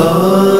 हाय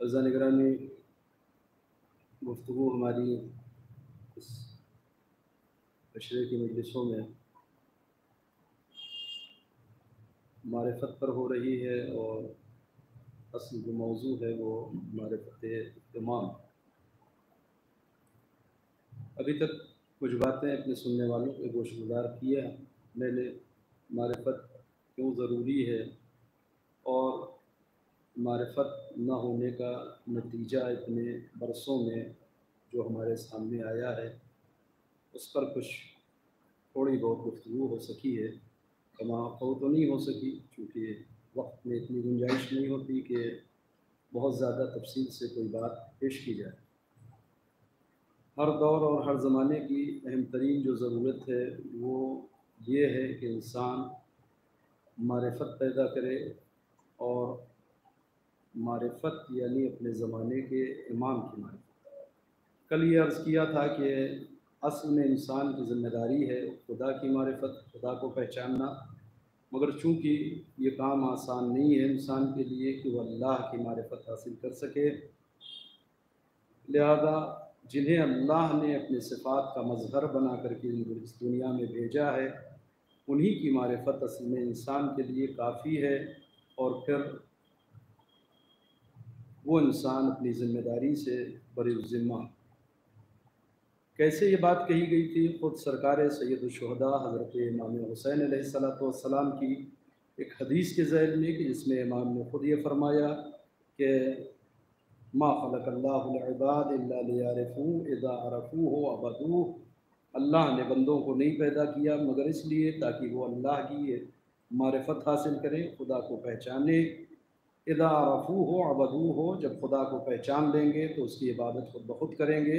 अज़ा निगरानी गुफ्तु हमारी इस अशरे की मजलिसों में मारफत पर हो रही है और असल जो मौजू है वो मारफत इमाम अभी तक कुछ बातें अपने सुनने वालों के गोशगुजार किया मैंने मारफत क्यों ज़रूरी है और मारफत न होने का नतीजा इतने बरसों में जो हमारे सामने आया है, उस पर कुछ थोड़ी बहुत गुफ्तु हो सकी है। कमा तो नहीं हो सकी, क्योंकि वक्त में इतनी गुंजाइश नहीं होती कि बहुत ज़्यादा तफसील से कोई बात पेश की जाए। हर दौर और हर ज़माने की अहम तरीन जो ज़रूरत है, वो ये है कि इंसान मारफत पैदा करे और मारफत, यानी अपने ज़माने के इमाम की मारफत। कल ये अर्ज़ किया था कि असल में इंसान की ज़िम्मेदारी है खुदा की मारफत, खुदा को पहचानना। मगर चूँकि ये काम आसान नहीं है इंसान के लिए कि वह अल्लाह की मारफत हासिल कर सके, लिहाजा जिन्हें अल्लाह ने अपने सिफ़ात का मज़हर बना करके इस दुनिया में भेजा है, उन्हीं की मारफत असल में इंसान के लिए काफ़ी है। और फिर वो इंसान अपनी ज़िम्मेदारी से बरी ज़िम्मा कैसे ये बात कही गई थी? ख़ुद सरकार सैदुलशहदा हज़रत इमाम हुसैन सलाम की एक हदीस के जैल में कि जिसमें इमाम ने ख़ुद ये फरमाया कि, माँ ख़लक़ल्लाबाद इदा अरफू हो अबदू अल्लाह ने बंदों को नहीं पैदा किया, मगर इसलिए ताकि वो अल्लाह की मारफत हासिल करें, खुदा को पहचाने इदा रफू हो अबदू हो जब खुदा को पहचान लेंगे तो उसकी इबादत खुद ब खुद करेंगे।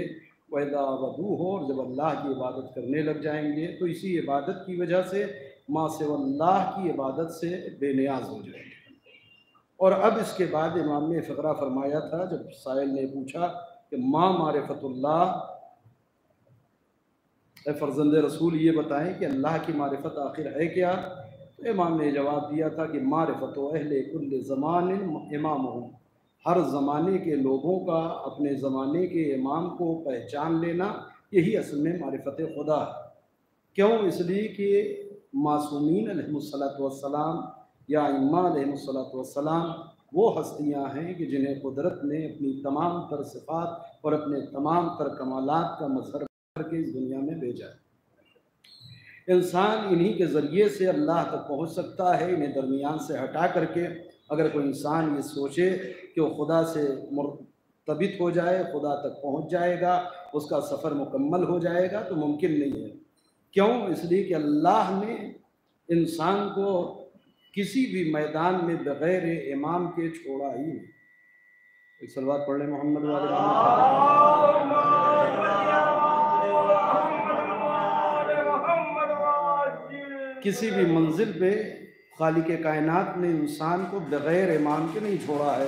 वैदा अबदू हो और जब अल्लाह की इबादत करने लग जाएँगे तो इसी इबादत की वजह से, माँ से अल्लाह की इबादत से बेनियाज हो जाएँगे। और अब इसके बाद इमाम ने फ़करा फरमाया था, जब साहिल ने पूछा कि माँ मारफतुल्लाह फ़र्जंद रसूल, ये बताएँ कि अल्लाह की मारफत आखिर है क्या? इमाम ने जवाब दिया था कि मारफत अहल कुल ज़मान इमाम हूँ हर ज़माने के लोगों का अपने ज़माने के इमाम को पहचान लेना यही असल में मारफत खुदा है। क्यों? इसलिए कि मासूमीन सलाम या इमाम वो हस्तियाँ हैं कि जिन्हें कुदरत ने अपनी तमाम तर सिफात और अपने तमाम तर कमालात का मजहर करके इस दुनिया में भेजा है। इंसान इन्हीं के ज़रिए से अल्लाह तक पहुँच सकता है, इन्हें दरमियान से हटा करके। अगर कोई इंसान ये सोचे कि वो खुदा से मुरतबित हो जाए, खुदा तक पहुँच जाएगा, उसका सफ़र मुकम्मल हो जाएगा तो मुमकिन नहीं है। क्यों? इसलिए कि अल्लाह ने इंसान को किसी भी मैदान में बग़ैर इमाम के छोड़ा ही नहीं। एक सलवार पढ़ लें मोहम्मद किसी भी मंजिल पे खालिक कायनात ने इंसान को बग़ैर इमाम के नहीं छोड़ा है।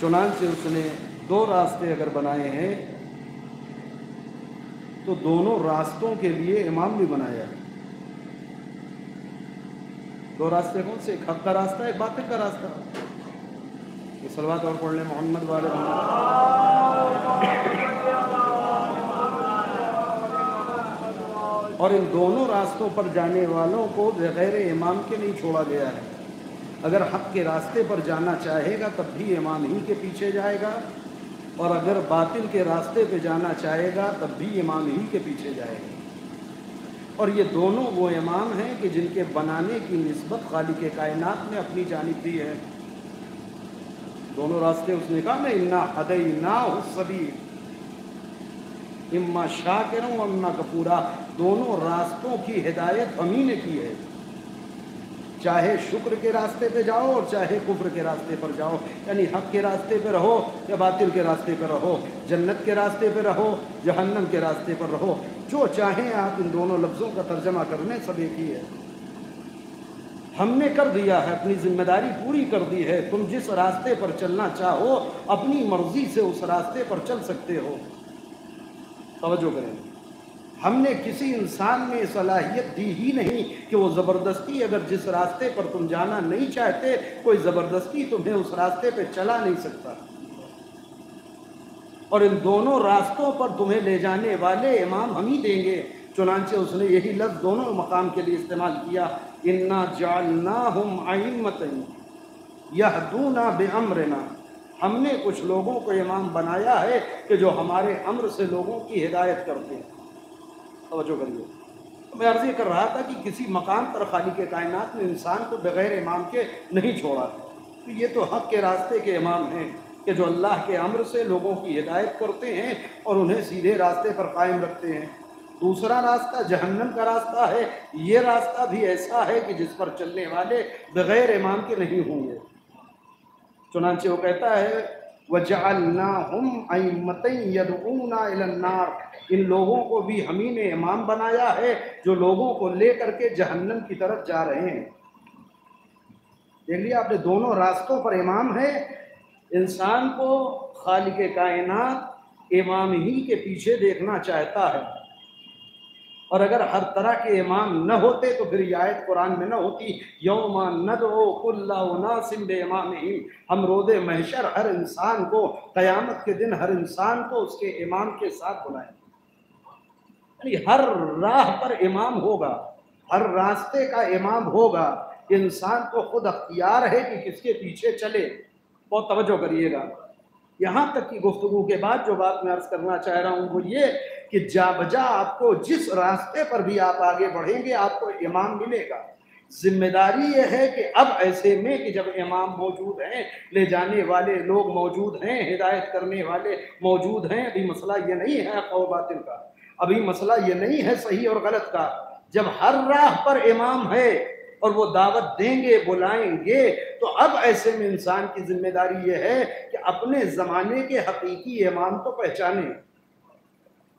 चुनानचे उसने दो रास्ते अगर बनाए हैं तो दोनों रास्तों के लिए इमाम भी बनाया है। दो रास्ते कौन से? एक हक का रास्ता, एक बातिल का रास्ता। ये सलवात और पढ़ लें मोहम्मद वाले। और इन दोनों रास्तों पर जाने वालों को बगैर इमाम के नहीं छोड़ा गया है। अगर हक के रास्ते पर जाना चाहेगा, तब भी इमाम ही के पीछे जाएगा। और अगर बातिल के रास्ते पे जाना चाहेगा, तब भी इमाम ही के पीछे जाएगा। और ये दोनों वो इमाम हैं कि जिनके बनाने की नस्बत खाली के कायनात में अपनी जानब दी है। दोनों रास्ते उसने कहा, मैं इन्ना हदई ना सभी। इम्मा शाकिर अम्मा कपूरा दोनों रास्तों की हिदायत हमी ने की है। चाहे शुक्र के रास्ते पे जाओ और चाहे कुफ्र के रास्ते पर जाओ, यानी हक के रास्ते पे रहो या बातिल के रास्ते पर रहो, जन्नत के रास्ते पे रहो, जहन्नम के रास्ते पर रहो, जो चाहें आप इन दोनों लफ्ज़ों का तर्जमा करने सब एक ही है। हमने कर दिया है, अपनी ज़िम्मेदारी पूरी कर दी है। तुम जिस रास्ते पर चलना चाहो, अपनी मर्ज़ी से उस रास्ते पर चल सकते हो। तवज्जो करें। हमने किसी इंसान में सलाहियत दी ही नहीं कि वो ज़बरदस्ती अगर जिस रास्ते पर तुम जाना नहीं चाहते, कोई ज़बरदस्ती तुम्हें उस रास्ते पे चला नहीं सकता। और इन दोनों रास्तों पर तुम्हें ले जाने वाले इमाम हम ही देंगे। चुनानचे उसने यही लफ्ज़ दोनों मकाम के लिए इस्तेमाल किया, इन्ना जालना हम आइमत यह दूना बेअमरना। हमने कुछ लोगों को इमाम बनाया है कि जो हमारे अम्र से लोगों की हिदायत करते हैं। तवज्जो करिए। तो मैं अर्ज़ी कर रहा था कि किसी मकाम पर खाली के कायनात में इंसान को बग़ैर इमाम के नहीं छोड़ा। तो ये तो हक़ के रास्ते के इमाम हैं कि जो अल्लाह के अम्र से लोगों की हिदायत करते हैं और उन्हें सीधे रास्ते पर कायम रखते हैं। दूसरा रास्ता जहन्नम का रास्ता है। ये रास्ता भी ऐसा है कि जिस पर चलने वाले बग़ैर इमाम के नहीं होंगे। चुनाचे वो कहता है वजालना हम इन लोगों को भी हम ही ने इमाम बनाया है, जो लोगों को ले करके जहन्नम की तरफ़ जा रहे हैं। देख लिया आपने, दोनों रास्तों पर इमाम है। इंसान को खालिक कायनात इमाम ही के पीछे देखना चाहता है। और अगर हर तरह के इमाम न होते तो फिर आयत कुरान में न होती। यौमा इमाम ही हम रोद महशर हर इंसान को, क़यामत के दिन हर इंसान को उसके इमाम के साथ बुलाएँ। यानी हर राह पर इमाम होगा, हर रास्ते का इमाम होगा। इंसान को खुद अख्तियार है कि किसके पीछे चले। बहुत तवज्जो करिएगा। यहाँ तक की गुफ्तु के बाद जो बात मैं अर्ज़ करना चाह रहा हूँ वो ये कि जा बजा आपको जिस रास्ते पर भी आप आगे बढ़ेंगे, आपको इमाम मिलेगा। ज़िम्मेदारी ये है कि अब ऐसे में कि जब इमाम मौजूद हैं, ले जाने वाले लोग मौजूद हैं, हिदायत करने वाले मौजूद हैं, अभी मसला ये नहीं है कौ का। अभी मसला ये नहीं है सही और गलत का। जब हर राह पर इमाम है और वो दावत देंगे, बुलाएँगे। तो अब ऐसे में इंसान की ज़िम्मेदारी ये है कि अपने ज़माने के हकीकी इमाम को पहचाने।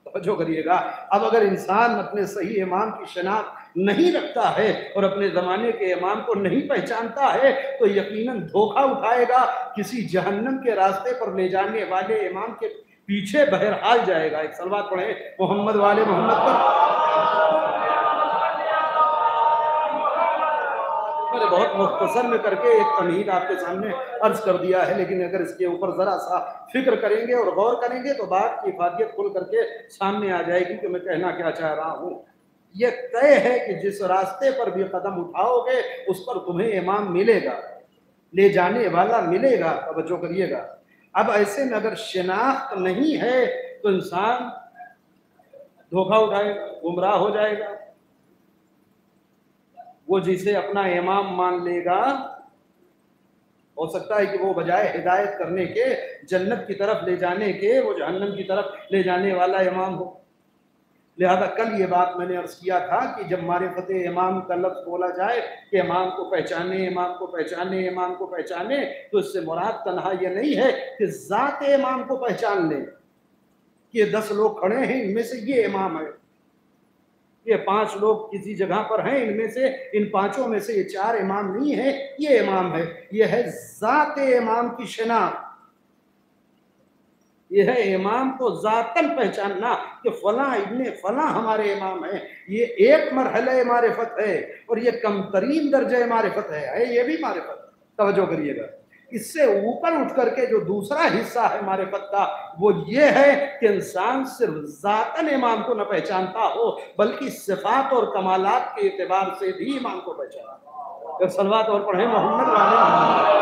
तो करिएगा। अब अगर इंसान अपने सही इमाम की शनाख्त नहीं रखता है और अपने ज़माने के इमाम को नहीं पहचानता है तो यकीनन धोखा उठाएगा, किसी जहन्नम के रास्ते पर ले जाने वाले इमाम के पीछे बहरहाल जाएगा। एक सलवात पढ़े, मोहम्मद वाले मोहम्मद पर। मैंने बहुत मुख्तसर में करके एक तमहीद आपके सामने अर्ज़ कर दिया है, लेकिन अगर इसके ऊपर जरा सा फ़िक्र करेंगे और गौर करेंगे तो बात की इफादियत खुल करके सामने आ जाएगी कि मैं कहना क्या चाह रहा हूँ। ये तय है कि जिस रास्ते पर भी कदम उठाओगे, उस पर तुम्हें इमाम मिलेगा, ले जाने वाला मिलेगा, तवज्जो करिएगा। अब ऐसे में अगर शिनाख्त नहीं है तो इंसान धोखा उठाएगा, गुमराह हो जाएगा। वो जिसे अपना इमाम मान लेगा, हो सकता है कि वो बजाय हिदायत करने के, जन्नत की तरफ़ ले जाने के, वो जहन्नम की तरफ़ ले जाने वाला इमाम हो। लिहाजा कल ये बात मैंने अर्ज़ किया था कि जब मारिफत इमाम का लफ्ज बोला जाए कि इमाम को पहचाने, इमाम को पहचाने, इमाम को पहचाने तो इससे मुराद तनहा यह नहीं है कि ज़ात इमाम को पहचान लें। कि दस लोग खड़े हैं, इनमें से ये इमाम है। ये पाँच लोग किसी जगह पर हैं इनमें से इन पाँचों में से ये चार इमाम नहीं है ये इमाम है। ये है ज़ात इमाम की शनाख्त यह है इमाम को जातन पहचानना कि फला इब्ने फला हमारे इमाम है। ये एक मरहले मारिफत है और ये कम तरीन दर्जे मारिफत है, ये भी मारिफत। तवज्जो करिएगा। इससे ऊपर उठ करके जो दूसरा हिस्सा है मारिफत का वो ये है कि इंसान सिर्फ़ जातन इमाम को न पहचानता हो, बल्कि सिफात और कमालात के एतबार से भी इमाम को पहचाना सलवात और पढ़े मोहम्मद वाले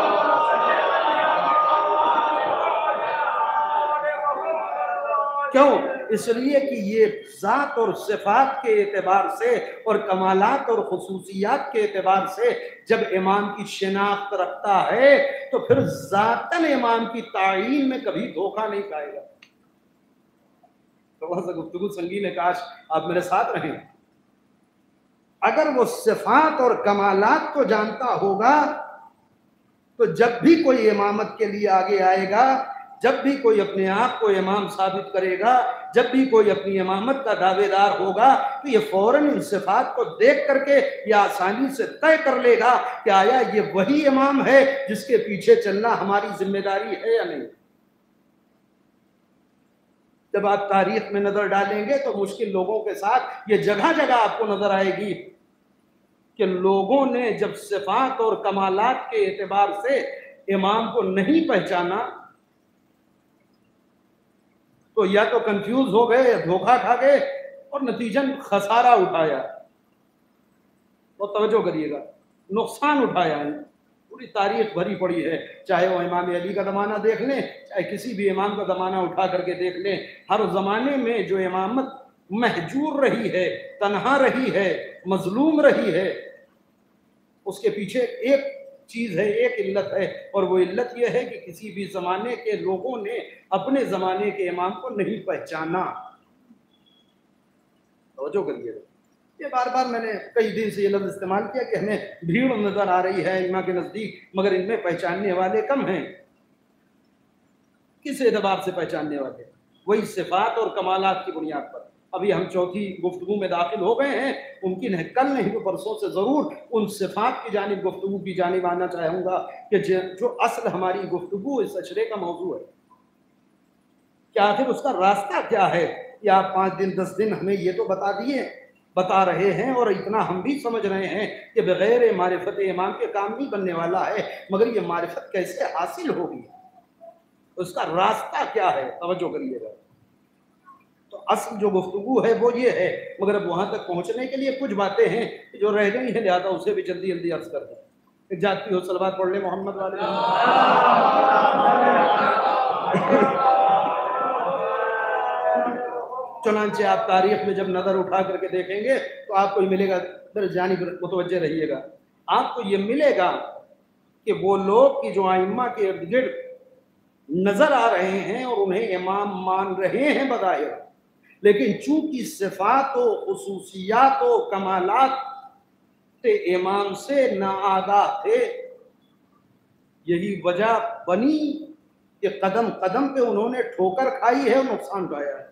क्यों? इसलिए कि ये ज़ात और सिफात के एतबार से और कमालत और खसूसियात के एतबार से जब इमाम की शिनाख्त रखता है तो फिर ज़ातन इमाम की तायीन में कभी धोखा नहीं खाएगा। थोड़ा सा गुफ्तगु संगीन काश आप मेरे साथ रहें। अगर वो सिफात और कमालत को जानता होगा तो जब भी कोई इमामत के लिए आगे आएगा जब भी कोई अपने आप को इमाम साबित करेगा, जब भी कोई अपनी इमामत का दावेदार होगा तो ये फ़ौरन इन सिफात को देख करके ये आसानी से तय कर लेगा कि आया ये वही इमाम है जिसके पीछे चलना हमारी ज़िम्मेदारी है या नहीं। जब आप तारीख में नज़र डालेंगे तो मुश्किल लोगों के साथ ये जगह जगह आपको नज़र आएगी कि लोगों ने जब सिफात और कमालात के एतबार से इमाम को नहीं पहचाना तो या तो कंफ्यूज हो गए, या धोखा खा गए, और नतीजन खसारा उठाया। तो तवज्जो करिएगा। नुकसान उठाया है। पूरी तारीख भरी पड़ी है। चाहे वो इमाम अली का ज़माना देख लें, चाहे किसी भी इमाम का ज़माना उठा करके देख लें, हर ज़माने में जो इमामत महजूर रही है, तनहा रही है, मजलूम रही है, उसके पीछे एक चीज़ है, एक इल्लत है। और वो इल्लत यह है कि किसी भी जमाने के लोगों ने अपने जमाने के इमाम को नहीं पहचाना। तो ये बार बार मैंने कई दिन से ये लफ्ज इस्तेमाल किया कि हमें भीड़ नज़र आ रही है इमा के नज़दीक, मगर इनमें पहचानने वाले कम हैं। किस एतबार से पहचानने वाले? वही सिफात और कमालत की बुनियाद पर। अभी हम चौथी गुफ्तु में दाखिल हो गए हैं मुमकिन है कल नहीं तो परसों से ज़रूर उन सिफात की जानब गुफ्तु की जानब आना चाहूँगा कि जो असल हमारी गुफ्तु इस अशरे का मौजू है क्या आखिर उसका रास्ता क्या है? कि आप पाँच दिन, दस दिन हमें ये तो बता दिए, बता रहे हैं और इतना हम भी समझ रहे हैं कि बगैर मारिफत इमाम के काम नहीं बनने वाला है, मगर ये मारिफत कैसे हासिल होगी? उसका रास्ता क्या है? तवज्जो करिएगा। असल जो गुफ्तु है, वो ये है। मगर अब वहाँ तक पहुँचने के लिए कुछ बातें हैं जो रह गई हैं, लिहाजा उसे भी जल्दी जल्दी अर्ज़ कर दें। जाती हो, सलवार पढ़ ले मोहम्मद वाले। चुनाचे आप तारीख में जब नज़र उठा करके देखेंगे तो आपको ये मिलेगा, दर जानी मुतवजह रहिएगा। आपको ये मिलेगा कि वो लोग की जो आइम्मा के इर्द गिर्द नज़र आ रहे हैं और उन्हें इमाम मान रहे हैं बदाहिर। लेकिन चूँकि सिफात व खसूसियात व कमालात इमाम से नाआगा थे, यही वजह बनी कि कदम कदम पे उन्होंने ठोकर खाई है और नुकसान उठाया है।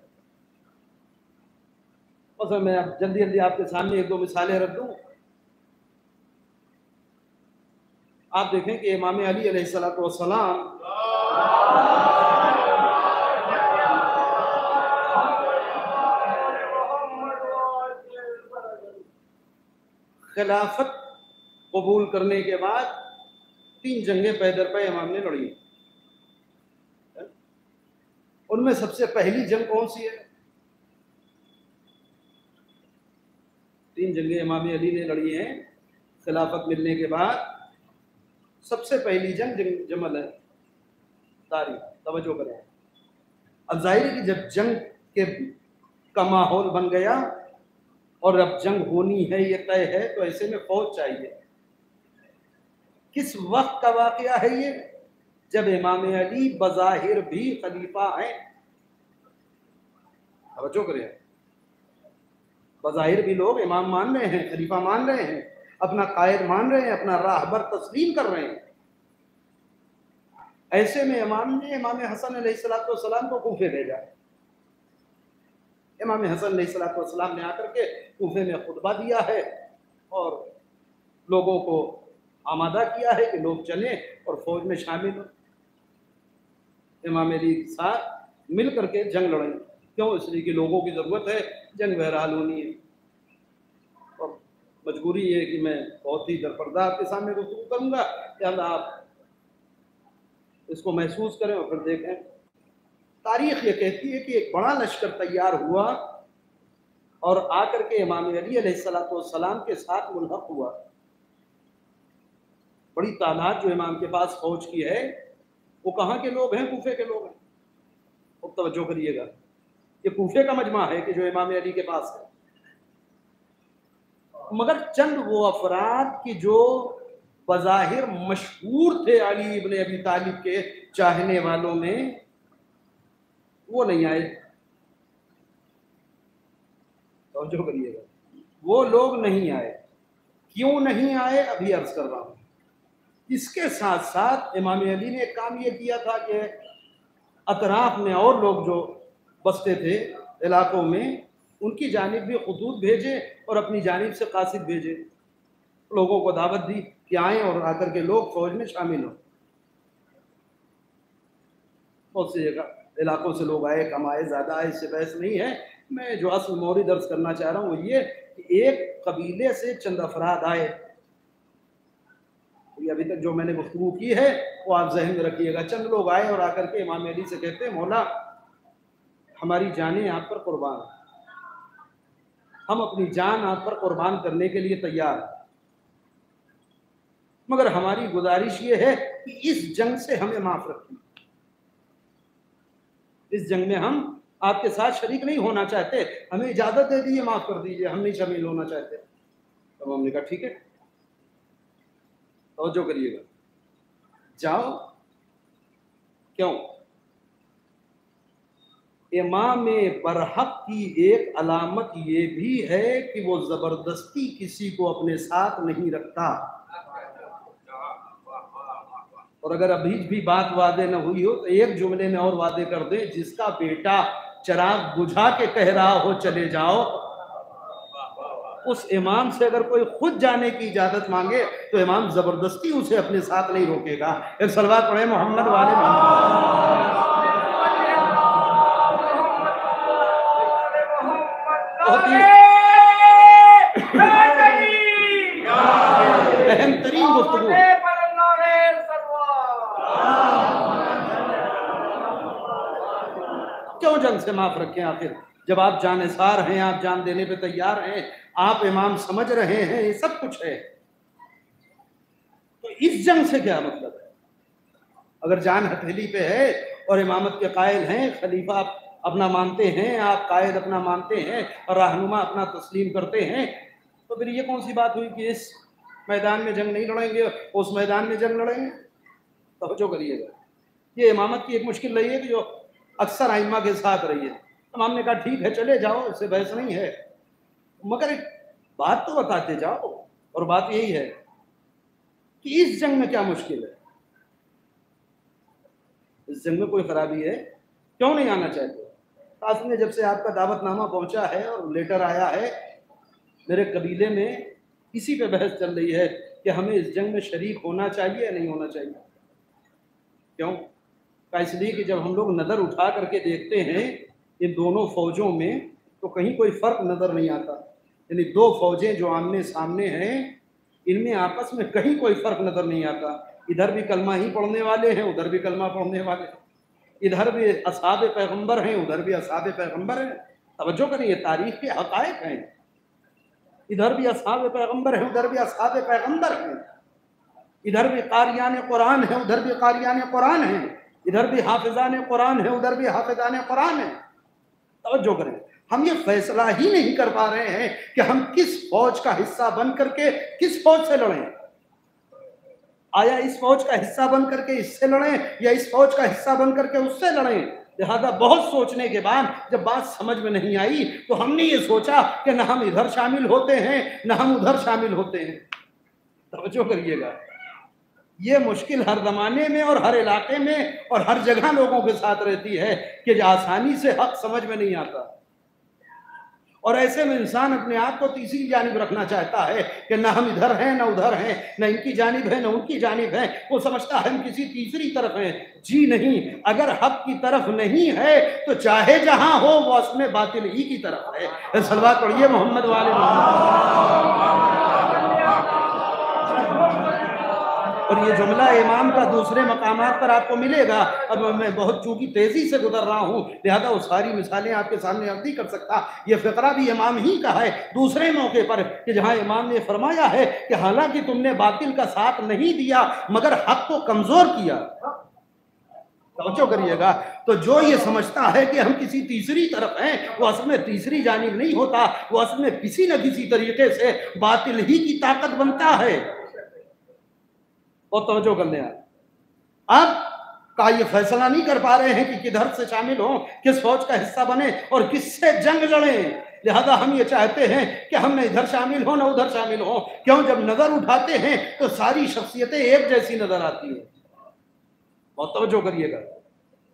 और मैं जल्दी जल्दी आपके सामने एक दो मिसालें रख दूँ। आप देखें कि इमाम अली सलाम खिलाफत कबूल करने के बाद तीन जंगें पैदर पे इमाम ने लड़ी। उनमें सबसे पहली जंग कौन सी है? तीन जंगें इमाम अली ने लड़ी हैं। खिलाफत मिलने के बाद सबसे पहली जंग जंग जमल है। तारीख, तवज्जो करें। अब ज़ाहिर है कि जब जंग के का माहौल बन गया और अब जंग होनी है, ये तय है तो ऐसे में फौज चाहिए। किस वक्त का वाकया है ये? जब इमाम अली बज़ाहिर भी खलीफा हैं। तवज्जो करें। बज़ाहिर भी लोग इमाम मान रहे हैं, खलीफा मान रहे हैं, अपना कायद मान रहे हैं, अपना राहबर तस्लीम कर रहे हैं। ऐसे में इमाम ने इमाम हसन सलाम को कूफे भेजा। इमाम हसन सलाम ने आकर के कूफे में खुतबा दिया है और लोगों को आमादा किया है कि लोग चलें और फौज में शामिल हो। इमाम अली के साथ मिल करके जंग लड़ेंगे क्यों? इसलिए कि लोगों की ज़रूरत है, जंग बहरहाल होनी है। और मजबूरी है कि मैं बहुत ही दरपर्दा आपके सामने गुफ्तु करूँगा कि अल्लाह आप इसको महसूस करें और फिर देखें। तारीख ये कहती है कि एक बड़ा लश्कर तैयार हुआ और आकर के इमाम अली सलाम के साथ मुलहक हुआ। बड़ी तादाद जो इमाम के पास फौज की है, वो कहाँ के लोग हैं? कूफे के लोग हैं। अब तवज्जो करिएगा ये कूफे का मजमा है कि जो इमाम अली के पास है। मगर चंद वो अफराद की जो बज़ाहिर मशहूर थे अली इबन अबी तालिब के चाहने वालों में वो नहीं आए। तो करिएगा। वो लोग नहीं आए। क्यों नहीं आए अभी अर्ज़ कर रहा हूँ। इसके साथ साथ इमाम अली ने एक काम ये किया था कि अतराफ में और लोग जो बसते थे इलाकों में उनकी जानब भी खतूत भेजे और अपनी जानब से कासिद भेजे। लोगों को दावत दी कि आए और आकर के लोग फौज में शामिल हों। बहुत सी जगह इलाकों से लोग आए कम आए ज़्यादा आए, इससे बहस नहीं है। मैं जो असल मौरी दर्ज करना चाह रहा हूँ वो ये कि एक कबीले से चंद अफराद आए। ये अभी तक जो मैंने गुफ्तु की है, वो आप जहन में रखिएगा। चंद लोग आए और आकर के इमाम अली से कहते हैं, मौला, हमारी जानें आप पर कुर्बान। हम अपनी जान आप पर कुर्बान करने के लिए तैयार मगर हमारी गुजारिश ये है कि इस जंग से हमें माफ़ रखिए इस जंग में हम आपके साथ शरीक नहीं होना चाहते। हमें इजाज़त दे दीजिए, माफ़ कर दीजिए, हम नहीं शामिल होना चाहते। तब हमने कहा, ठीक है तो जो करिएगा। जाओ, क्यों? इमाम बरहक की एक अलामत ये भी है कि वो ज़बरदस्ती किसी को अपने साथ नहीं रखता। और अगर अभी भी बात वादे न हुई हो तो एक जुमले में और वादे कर दे, जिसका बेटा चराग बुझा के कह रहा हो, चले जाओ। उस इमाम से अगर कोई खुद जाने की इजाज़त मांगे तो इमाम ज़बरदस्ती उसे अपने साथ नहीं रोकेगा। एक सलवार पढ़े, मोहम्मद वाले अहम क्यों जंग से माफ़ रखें आखिर। जब आप जानसार हैं, आप जान देने पे तैयार हैं, आप इमाम समझ रहे हैं, ये सब कुछ है। तो इस जंग से क्या मतलब है? अगर जान हथेली पे है और इमामत के कायल हैं, खलीफा अपना मानते हैं, आप कायद अपना मानते हैं, और रहनुमा अपना तस्लीम करते हैं तो फिर ये कौन सी बात हुई कि इस मैदान में जंग नहीं लड़ेंगे उस मैदान में जंग लड़ेंगे? तो करिएगा। ये इमामत की एक मुश्किल रही है कि जो अक्सर आइमा के साथ रही है इमाम ने कहा, ठीक है, चले जाओ, इससे बहस नहीं है। मगर एक बात तो बताते जाओ, और बात यही है कि इस जंग में क्या मुश्किल है? इस जंग में कोई खराबी है? क्यों नहीं आना चाहते कासिम ने जब से आपका दावतनामा पहुँचा है और लेटर आया है, मेरे कबीले में इसी पे बहस चल रही है कि हमें इस जंग में शरीक होना चाहिए या नहीं होना चाहिए। क्यों? का इसलिए कि जब हम लोग नज़र उठा करके देखते हैं इन दोनों फौजों में तो कहीं कोई फ़र्क नज़र नहीं आता। यानी दो फौजें जो आमने सामने हैं, इनमें आपस में कहीं कोई फ़र्क नज़र नहीं आता। इधर भी कलमा ही पढ़ने वाले हैं, उधर भी कलमा पढ़ने वाले हैं। इधर भी असाब पैगंबर हैं, उधर भी असाब पैगंबर हैं। तवज्जो करें, ये तारीख के हकायक हैं। इधर भी असाब पैगंबर हैं, उधर भी असाब पैगंबर हैं। इधर भी कारियान कुरान है, उधर भी कारियान कुरान है। इधर भी हाफिजान कुरान है, उधर भी हाफिजान कुरान है। तवज्जो करें। हम ये फैसला ही नहीं कर पा रहे हैं कि हम किस फौज का हिस्सा बन करके किस फौज से लड़ें। आया इस फौज का हिस्सा बन करके इससे लड़ें, या इस फौज का हिस्सा बन करके उससे लड़ें? लिहाजा बहुत सोचने के बाद जब बात समझ में नहीं आई तो हमने ये सोचा कि ना हम इधर शामिल होते हैं, ना हम उधर शामिल होते हैं। तवज्जो करिएगा। ये मुश्किल हर जमाने में और हर इलाके में और हर जगह लोगों के साथ रहती है कि आसानी से हक समझ में नहीं आता। और ऐसे में इंसान अपने आप को तीसरी जानब रखना चाहता है कि न हम इधर हैं, ना उधर हैं, ना इनकी जानब है, ना उनकी जानब है। वो समझता है हम किसी तीसरी तरफ़ हैं। जी नहीं, अगर हक की तरफ़ नहीं है तो चाहे जहाँ हो, वो उसमें बातिल ही की तरफ़ है। सलवा पढ़िए मोहम्मद वाले मोहम्मद। और ये जुमला इमाम का दूसरे मकाम पर आपको मिलेगा। अब मैं बहुत चूँकि तेज़ी से गुजर रहा हूँ, लिहाजा वो सारी मिसालें आपके सामने अब नहीं कर सकता। ये फिक्रा भी इमाम ही का है दूसरे मौके पर कि जहाँ इमाम ने फरमाया है कि हालाँकि तुमने बातिल का साथ नहीं दिया, मगर हक को कमज़ोर किया। तवज्जो करिएगा। तो जो ये समझता है कि हम किसी तीसरी तरफ़ हैं, वो असल में तीसरी जानब नहीं होता, वो असल में किसी न किसी तरीके से बातिल ही की ताकत बनता है। और तवज्जो कर लें अब का ये फैसला नहीं कर पा रहे हैं कि किधर से शामिल हो, किस फौज का हिस्सा बने और किससे जंग लड़े। लिहाजा हम ये चाहते हैं कि हम न इधर शामिल हो, ना उधर शामिल हो। क्यों? जब नज़र उठाते हैं तो सारी शख्सियतें एक जैसी नज़र आती है। बहुत तवज्जो करिएगा।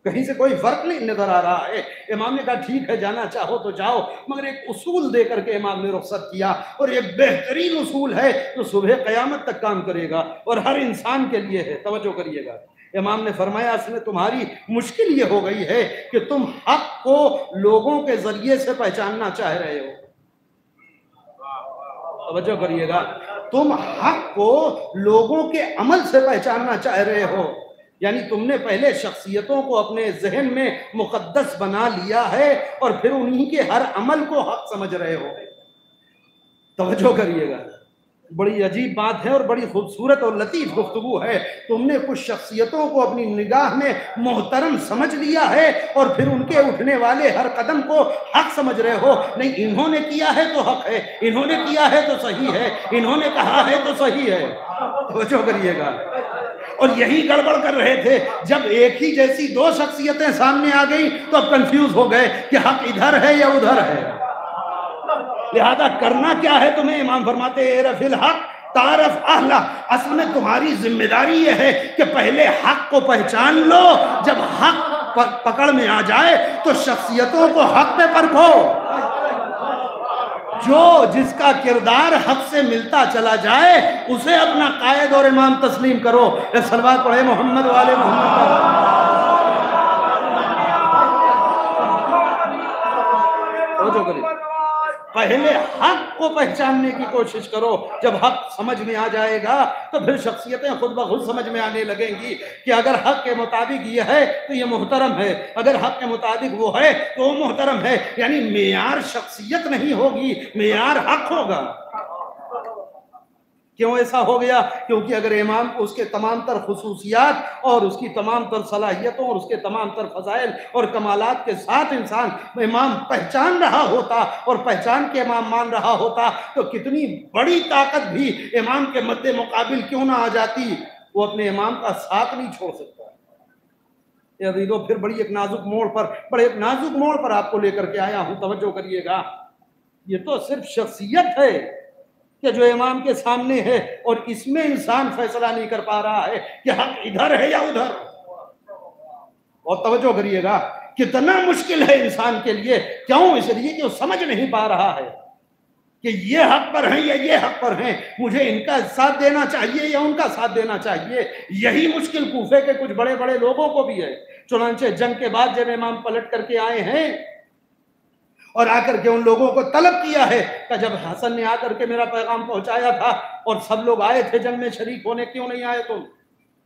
कहीं से कोई फ़र्क नहीं नज़र आ रहा है। इमाम ने कहा, ठीक है, जाना चाहो तो जाओ। मगर एक उसूल दे करके इमाम ने रुख्सत किया, और ये बेहतरीन उसूल है जो सुबह कयामत तक काम करेगा और हर इंसान के लिए है। तवज्जो करिएगा। इमाम ने फरमाया, इसमें तुम्हारी मुश्किल ये हो गई है कि तुम हक को लोगों के ज़रिए से पहचानना चाह रहे हो। तवज्जो करिएगा। तुम हक को लोगों के अमल से पहचानना चाह रहे हो। यानी तुमने पहले शख्सियतों को अपने जहन में मुकद्दस बना लिया है और फिर उन्हीं के हर अमल को हक समझ रहे हो। तवज्जो करिएगा। बड़ी अजीब बात है और बड़ी खूबसूरत और लतीफ गुफ्तगु है। तुमने कुछ शख्सियतों को अपनी निगाह में मोहतरम समझ लिया है और फिर उनके उठने वाले हर कदम को हक समझ रहे हो। नहीं, इन्होंने किया है तो हक है, इन्होंने किया है तो सही है, इन्होंने कहा है तो सही है। तो करिएगा। और यही गड़बड़ कर रहे थे। जब एक ही जैसी दो शख्सियतें सामने आ गई तो अब कंफ्यूज हो गए कि हक इधर है या उधर है। लिहाजा करना क्या है तुम्हें? इमाम फरमाते रफिल हक, तारफ आहला असल में तुम्हारी ज़िम्मेदारी यह है कि पहले हक को पहचान लो। जब हक पकड़ में आ जाए तो शख्सियतों को हक पे परखो। जो जिसका किरदार हक से मिलता चला जाए, उसे अपना कायद और इमाम तस्लीम करो। सलवार पढ़े मोहम्मद वाले मोहम्मद जो करे पहले हक को पहचानने की कोशिश करो। जब हक समझ में आ जाएगा तो फिर शख्सियतें खुद ब खुद समझ में आने लगेंगी कि अगर हक के मुताबिक ये है तो ये मोहतरम है। अगर हक के मुताबिक वो है तो वो मोहतरम है। यानी मेयार शख्सियत नहीं होगी, मेयार हक होगा। क्यों ऐसा हो गया? क्योंकि अगर इमाम को उसके तमाम तर खसूसियात और उसकी तमाम तर सलाहियतों और उसके तमाम तर फजाइल और कमालात के साथ इंसान इमाम पहचान रहा होता और पहचान के इमाम मान रहा होता तो कितनी बड़ी ताकत भी इमाम के मद्दे मुकाबिल क्यों ना आ जाती? वो अपने इमाम का साथ नहीं छोड़ सकता। अजीजो, फिर बड़ी एक नाजुक मोड़ पर, बड़े एक नाजुक मोड़ पर आपको लेकर के आया हूँ। तवज्जो करिएगा। ये तो सिर्फ़ शख्सियत है। कि जो इमाम के सामने है और इसमें इंसान फैसला नहीं कर पा रहा है कि हक इधर है या उधर। और तवज्जो करिएगा, कितना मुश्किल है इंसान के लिए। क्यों? इसलिए कि वो समझ नहीं पा रहा है कि ये हक पर हैं या ये हक पर हैं। मुझे इनका साथ देना चाहिए या उनका साथ देना चाहिए? यही मुश्किल कूफे के कुछ बड़े बड़े लोगों को भी है। चुनाचे जंग के बाद जब इमाम पलट करके आए हैं और आकर के उन लोगों को तलब किया है कि जब हसन ने आकर के मेरा पैगाम पहुँचाया था और सब लोग आए थे, जंग में शरीक होने क्यों नहीं आए तुम?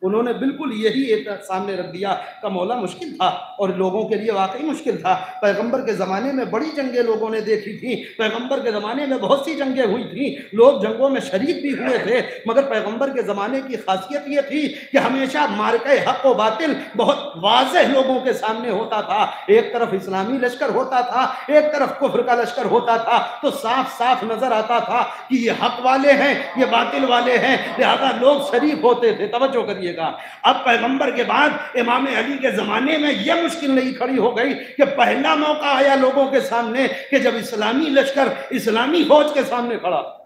उन्होंने बिल्कुल यही एक सामने रख दिया का मौला मुश्किल था और लोगों के लिए वाकई मुश्किल था। पैगंबर के ज़माने में बड़ी जंगें लोगों ने देखी थी। पैगंबर के ज़माने में बहुत सी जंगें हुई थी। लोग जंगों में शरीक भी हुए थे, मगर पैगंबर के ज़माने की खासियत ये थी कि हमेशा मार्के हक व बातिल बहुत वाजह लोगों के सामने होता था। एक तरफ़ इस्लामी लश्कर होता था, एक तरफ़ कुफर का लश्कर होता था। तो साफ़ साफ़ नज़र आता था कि ये हक वाले हैं, ये बातिल वाले हैं, लिहाजा लोग शरीक होते थे। तवज्जो करिए। करिएगा अब पैगंबर के बाद इमाम अली के जमाने में यह मुश्किल नहीं खड़ी हो गई कि पहला मौका आया लोगों के सामने कि जब इस्लामी लश्कर इस्लामी फौज के सामने खड़ा।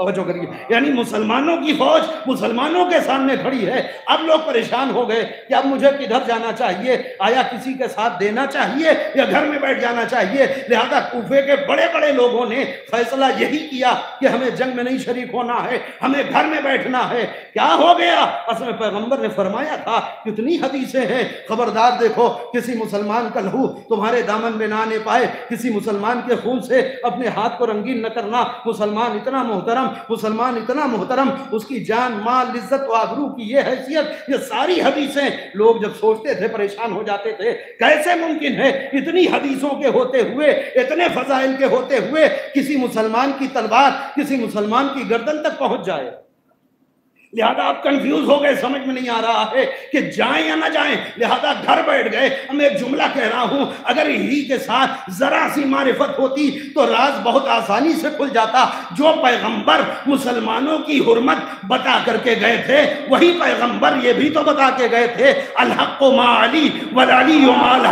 तवज्जो करिए। यानी मुसलमानों की फौज मुसलमानों के सामने खड़ी है। अब लोग परेशान हो गए कि अब मुझे किधर जाना चाहिए? आया किसी के साथ देना चाहिए या घर में बैठ जाना चाहिए? लिहाजा कूफे के बड़े बड़े लोगों ने फैसला यही किया कि हमें जंग में नहीं शरीक होना है, हमें घर में बैठना है। क्या हो गया? असल में पैगंबर ने फरमाया था, कितनी हदीसें हैं। खबरदार देखो, किसी मुसलमान का लहू तुम्हारे दामन में ना आने पाए। किसी मुसलमान के खून से अपने हाथ को रंगीन न करना। मुसलमान इतना मोहतरम मुसलमान इतना मोहतरम, उसकी जान, माल, इज़्ज़त व आबरू की ये हैसियत, ये सारी हदीसें, लोग जब सोचते थे, परेशान हो जाते थे, कैसे मुमकिन है इतनी हदीसों के होते हुए, इतने फजाइल के होते हुए, किसी मुसलमान की तलवार, किसी मुसलमान की गर्दन तक पहुँच जाए? लिहाजा आप कंफ्यूज हो गए, समझ में नहीं आ रहा है कि जाएँ या ना जाएँ, लिहाजा घर बैठ गए। मैं एक जुमला कह रहा हूँ, अगर ही के साथ जरा सी मारिफत होती तो राज बहुत आसानी से खुल जाता। जो पैगंबर मुसलमानों की हुरमत बता करके गए थे, वही पैगंबर ये भी तो बता के गए थे अलहक माली वली माल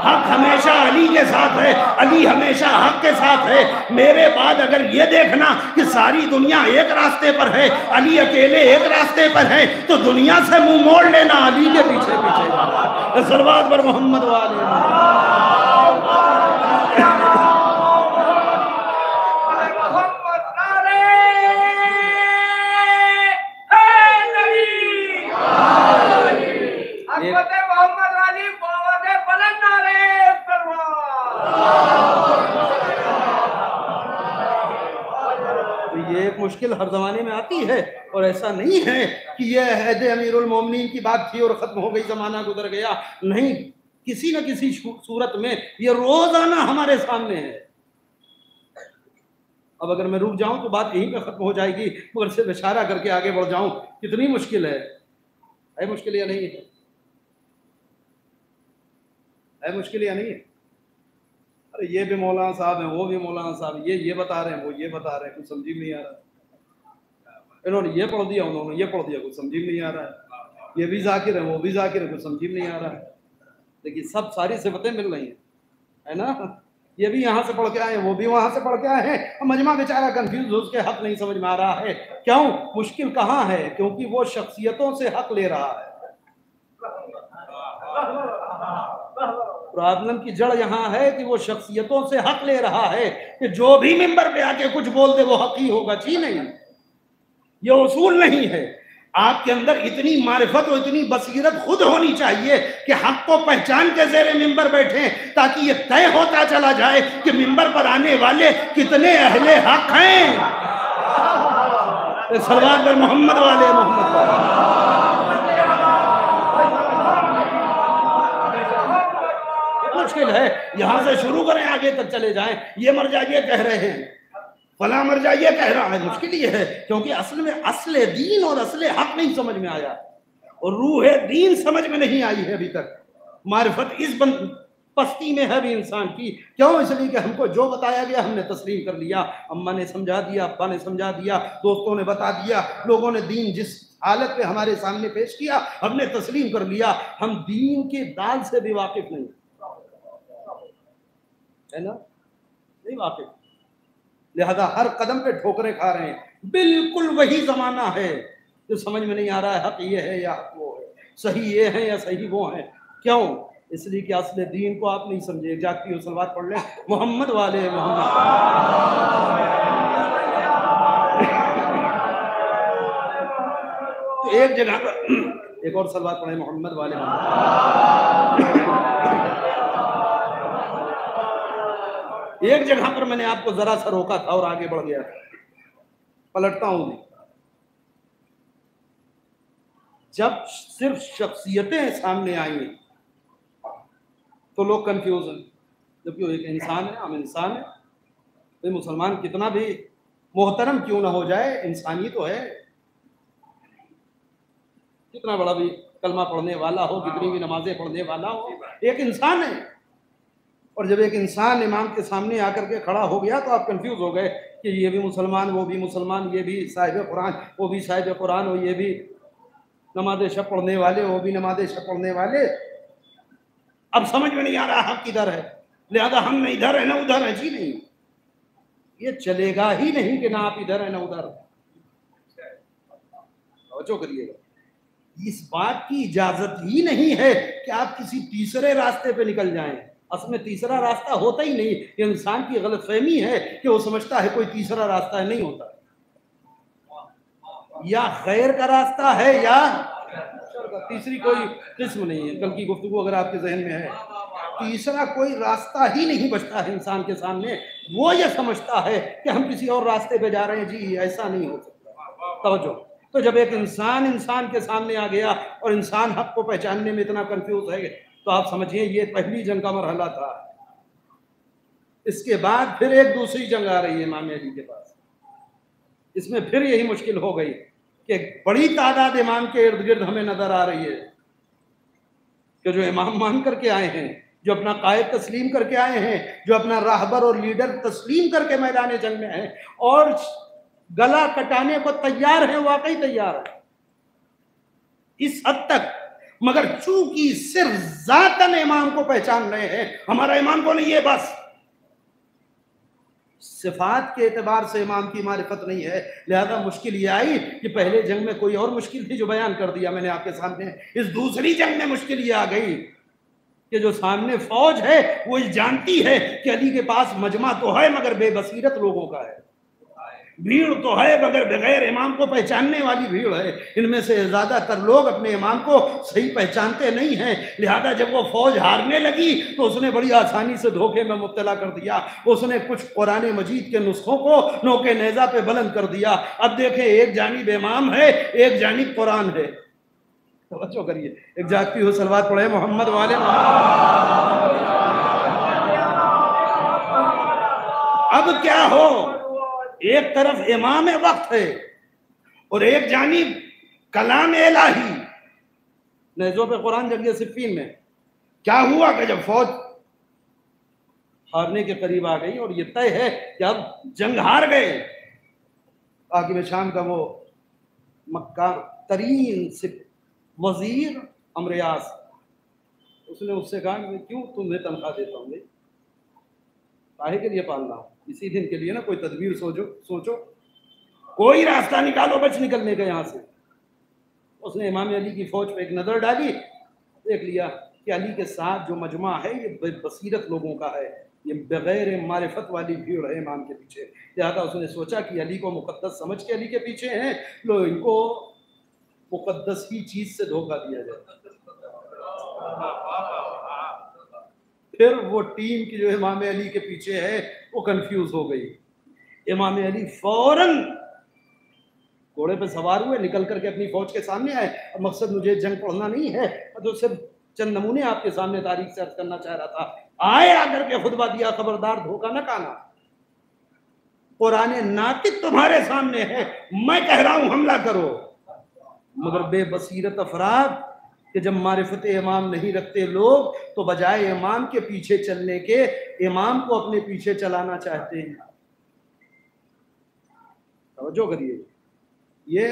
हक हमेशा अली के साथ है, अली हमेशा हक के साथ है। मेरे बाद अगर ये देखना कि सारी दुनिया एक रास्ते पर है, अली अकेले एक रास्ते पर है तो दुनिया से मुँह मोड़ लेना अली के पीछे पीछे सलवाद पर मोहम्मद वाले। मुश्किल हर जमाने में आती है और ऐसा नहीं है कि यह हैद अमीरुल मोमिनीन की बात थी और खत्म हो गई, जमाना गुजर गया। नहीं, किसी न किसी सूरत में ये रोज़ाना हमारे सामने है। अब अगर मैं रुक जाऊँ तो बात यहीं पे खत्म हो जाएगी, मगर सिर्फ़ इशारा करके आगे बढ़ जाऊँ, कितनी मुश्किल है। है मुश्किल या नहीं है? है मुश्किल या नहीं है? अरे, ये भी मौलाना साहब हैं, वो भी मौलाना साहब ये ये बता रहे हैं, वो ये बता रहे हैं, कुछ समझी नहीं आ रहा। इन्होंने ये पढ़ दिया, उन्होंने ये पढ़ दिया, कुछ समझी नहीं आ रहा है। ये भी जाकिर है, वो भी जाकिर है, कुछ समझी नहीं आ रहा है। देखिए सब सारी सिफतें मिल रही हैं, है ना? ये भी यहाँ से पढ़ के आए हैं, वो भी वहाँ से पढ़ के आए हैं। मजमा बेचारा कंफ्यूज उसके हक नहीं समझ में आ रहा है। क्यों? मुश्किल कहाँ है? क्योंकि वो शख्सियतों से हक ले रहा है। प्रॉब्लम की जड़ यहाँ है कि वो शख्सियतों से हक ले रहा है कि जो भी मेंबर पे आके कुछ बोल दे, वो हक ही होगा, जी नहीं। ये उसूल नहीं है। आपके अंदर इतनी मारिफत और इतनी बसीरत खुद होनी चाहिए कि हक को पहचान के जेरे मिंबर बैठे ताकि ये तय होता चला जाए कि मिंबर पर आने वाले कितने अहले हक हैं। सलवार पर मोहम्मद वाले मोहम्मद। मुश्किल है। यहाँ से शुरू करें, आगे तक चले जाएँ। ये मर जाइए कह रहे हैं। फला मर जाइए कह रहा है मुश्किल ये है, क्योंकि असल में असल दीन और असल हक नहीं समझ में आया। और रूह दीन समझ में नहीं आई है अभी तक। मारिफत इस बंद पस्ती में है भी इंसान की। क्यों? इसलिए कि हमको जो बताया गया, हमने तस्लीम कर लिया। अम्मा ने समझा दिया अब्बा ने समझा दिया, दोस्तों ने बता दिया, लोगों ने दीन जिस हालत पे हमारे सामने पेश किया, हमने तस्लीम कर लिया। हम दीन के दाल से भी वाकिफ नहीं। है ना? नहीं वाकिफ। लिहाजा हर कदम पे ठोकरें खा रहे हैं। बिल्कुल वही जमाना है। जो समझ में नहीं आ रहा है हक ये है या हक वो है। सही ये है या सही वो है। क्यों? इसलिए कि असले दीन को आप नहीं समझे। जाती हो सलवार पढ़ लें। मोहम्मद वाले मोहम्मद। तो एक जगह पर एक और सलवार पढ़े मोहम्मद वाले मोहम्मद। एक जगह पर मैंने आपको जरा सा रोका था और आगे बढ़ गया पलटता हूँ जब सिर्फ़ शख्सियतें सामने आई तो लोग कंफ्यूज हैं। जबकि वो एक इंसान है हम इंसान है। तो मुसलमान कितना भी मोहतरम क्यों ना हो जाए इंसानी तो है। कितना बड़ा भी कलमा पढ़ने वाला हो कितनी भी नमाजें पढ़ने वाला हो एक इंसान है। और जब एक इंसान इमाम के सामने आकर के खड़ा हो गया तो आप कंफ्यूज हो गए कि ये भी मुसलमान, वो भी मुसलमान, ये भी साहिब कुरान, वो भी साहिब कुरान हो ये भी नमाज़ शब पढ़ने वाले, वो भी नमाज़ शब पढ़ने वाले। अब समझ में नहीं आ रहा हम किधर है। लिहाजा हम न इधर है ना उधर है, जी नहीं। ये चलेगा ही नहीं कि ना आप इधर है ना उधर। तवज्जो करिएगा। इस बात की इजाज़त ही नहीं है कि आप किसी तीसरे रास्ते पे निकल जाएँ। असल में तीसरा रास्ता होता ही नहीं। ये इंसान की गलत फहमी है कि वो समझता है कोई तीसरा रास्ता नहीं होता। या खैर का रास्ता है या तीसरी कोई किस्म नहीं है। कल की गुफ्तु अगर आपके जहन में है। तीसरा कोई रास्ता ही नहीं बचता है इंसान के सामने। वो ये समझता है कि हम किसी और रास्ते पे जा रहे हैं। जी, ऐसा नहीं हो सकता। तवज्जो। तो जब एक इंसान इंसान के सामने आ गया और इंसान हक को पहचानने में इतना कंफ्यूज है तो आप समझिए, ये पहली जंग का मरहला था। इसके बाद फिर एक दूसरी जंग आ रही है इमाम अली के पास। इसमें फिर यही मुश्किल हो गई कि बड़ी तादाद इमाम के इर्द गिर्द हमें नज़र आ रही है कि जो इमाम मान करके आए हैं, जो अपना कायद तस्लीम करके आए हैं, जो अपना राहबर और लीडर तस्लीम करके मैदान जंग में हैं और गला कटाने को तैयार हैं, वाकई तैयार है। इस हद तक मगर चूँकि सिर्फ़ जातन इमाम को पहचान रहे हैं, हमारा इमाम को नहीं है बस। सिफात के एतबार से इमाम की मारिफत नहीं है। लिहाजा मुश्किल ये आई कि पहले जंग में कोई और मुश्किल थी जो बयान कर दिया मैंने आपके सामने, इस दूसरी जंग में मुश्किल ये आ गई कि जो सामने फौज है, वो जानती है कि अली के पास मजमा तो है, मगर बेबसीरत लोगों का है। भीड़ तो है, मगर बगैर इमाम को पहचानने वाली भीड़ है। इनमें से ज़्यादातर लोग अपने इमाम को सही पहचानते नहीं हैं। लिहाजा जब वो फौज हारने लगी तो उसने बड़ी आसानी से धोखे में मुबतला कर दिया। उसने कुछ कुरान मजीद के नुस्खों को नौके नेजा पे बुलंद कर दिया। अब देखें, एक जानिब इमाम है, एक जानिब कुरान है। तो करिए। एक जागती हो, सलवार पढ़े, मोहम्मद वाले अब क्या हो? एक तरफ़ इमाम वक्त है और एक जानी कलाम इलाही। नजो पे कुरान जंग सिफीन में। क्या हुआ कि जब फौज हारने के करीब आ गई और ये तय है कि अब जंग हार गए। आगे शाम का वो मक्का तरीन वज़ीर अमरियास। उसने उससे कहा क्यों? तुम्हें तनख्वाह देता हूँ काहे के लिए पालना? इसी दिन के लिए ना कोई तदबीर सोचो सोचो। कोई रास्ता निकालो बच निकलने का यहाँ से। उसने इमाम अली की फौज पे एक नज़र डाली, देख लिया कि अली के साथ जो मजमा है, ये बसीरत लोगों का है। ये बगैर मारिफत वाली भीड़ है इमाम के पीछे। लिहाजा उसने सोचा कि अली को मुकद्दस समझ के अली के पीछे हैं, लो इनको मुकद्दस ही चीज़ से धोखा दिया जाए। फिर वो टीम की जो इमाम अली के पीछे है, वो कंफ्यूज हो गई। इमाम अली फ़ौरन घोड़े पे सवार हुए, निकल करके अपनी फौज के सामने आए। और मकसद मुझे जंग पढ़ना नहीं है तो सिर्फ़ चंद नमूने आपके सामने तारीख से अर्ज़ करना चाह रहा था। आए आकर के खुतबा दिया, खबरदार धोखा न खाना। पुराने नातिक तुम्हारे सामने है, मैं कह रहा हूँ हमला करो। मगर बेबसीरत अफराद कि जब मारिफत इमाम नहीं रखते लोग तो बजाय इमाम के पीछे चलने के, इमाम को अपने पीछे चलाना चाहते हैं। तवज्जो करिए। ये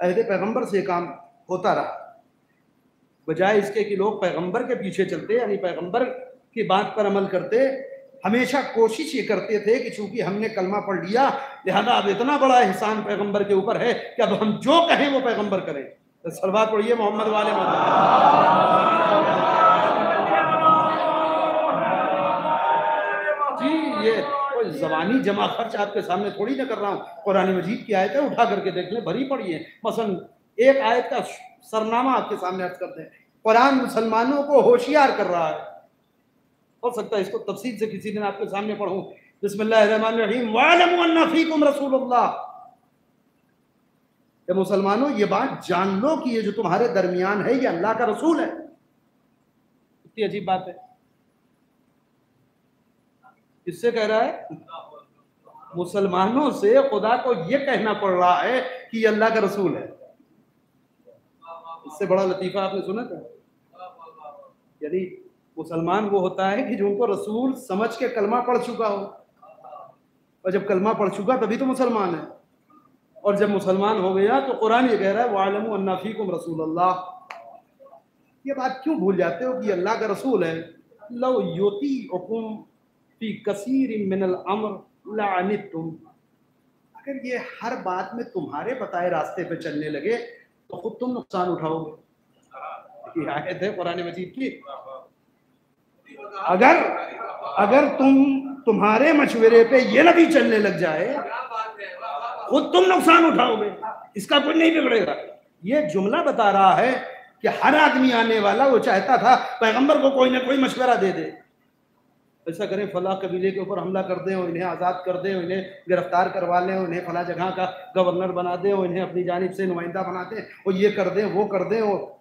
अहद पैगंबर से काम होता रहा। बजाय इसके कि लोग पैगंबर के पीछे चलते, यानी पैगंबर की बात पर अमल करते, हमेशा कोशिश ये करते थे कि चूँकि हमने कलमा पढ़ लिया, लिहाजा अब इतना बड़ा एहसान पैगंबर के ऊपर है कि अब हम जो कहें वो पैगंबर करें। तो सलवार पढ़िए मोहम्मद वाले जी, ये कोई जबानी जमा खर्च आपके सामने थोड़ी ना कर रहा हूँ। कुरान मजीद की आयतें उठा करके देख लें, भरी पड़ी है। मसन एक आयत का सरनामा आपके सामने अर्ज़ करते हैं। कुरान मुसलमानों को होशियार कर रहा है। हो सकता है इसको तफसील से किसी दिन आपके सामने पढ़ूं। बिस्मिल्लाहिर्रहमानिर्रहीम। वालमु ये मुसलमानों, ये बात जान लो कि ये जो तुम्हारे दरमियान है, ये अल्लाह का रसूल है। कितनी अजीब बात है। किससे कह रहा है? मुसलमानों से खुदा को ये कहना पड़ रहा है कि ये अल्लाह का रसूल है। इससे बड़ा लतीफा आपने सुना था? यदि मुसलमान वो होता है कि जो उनको रसूल समझ के कलमा पढ़ चुका हो। और जब कलमा पढ़ चुका, तभी तो मुसलमान है। और जब मुसलमान हो गया तो कुरान ये कह रहा है वालम अन्नाफीकुम रसूल अल्लाह ये बात क्यों भूल जाते हो कि अल्लाह का रसूल है? लो योती हुकुम फ़ी कसीर मिनल अमर लानितुम। अगर ये हर बात में तुम्हारे बताए रास्ते पे चलने लगे तो खुद तुम नुकसान उठाओगे। आयत है कुरान मजीद की। अगर अगर तुम तुम्हारे मशवरे पे ये नबी चलने लग जाए खुद तुम नुकसान उठाओगे। इसका कोई नहीं बिगड़ेगा। ये जुमला बता रहा है कि हर आदमी आने वाला, वो चाहता था पैगंबर को कोई ना कोई मशवरा दे दे। ऐसा करें फला कबीले के ऊपर हमला कर दें इन्हें आज़ाद कर दें, इन्हें गिरफ़्तार करवा लें इन्हें फला जगह का गवर्नर बना दें, और इन्हें अपनी जानब से नुमाइंदा बना दें, और ये कर दें, वो कर दें, और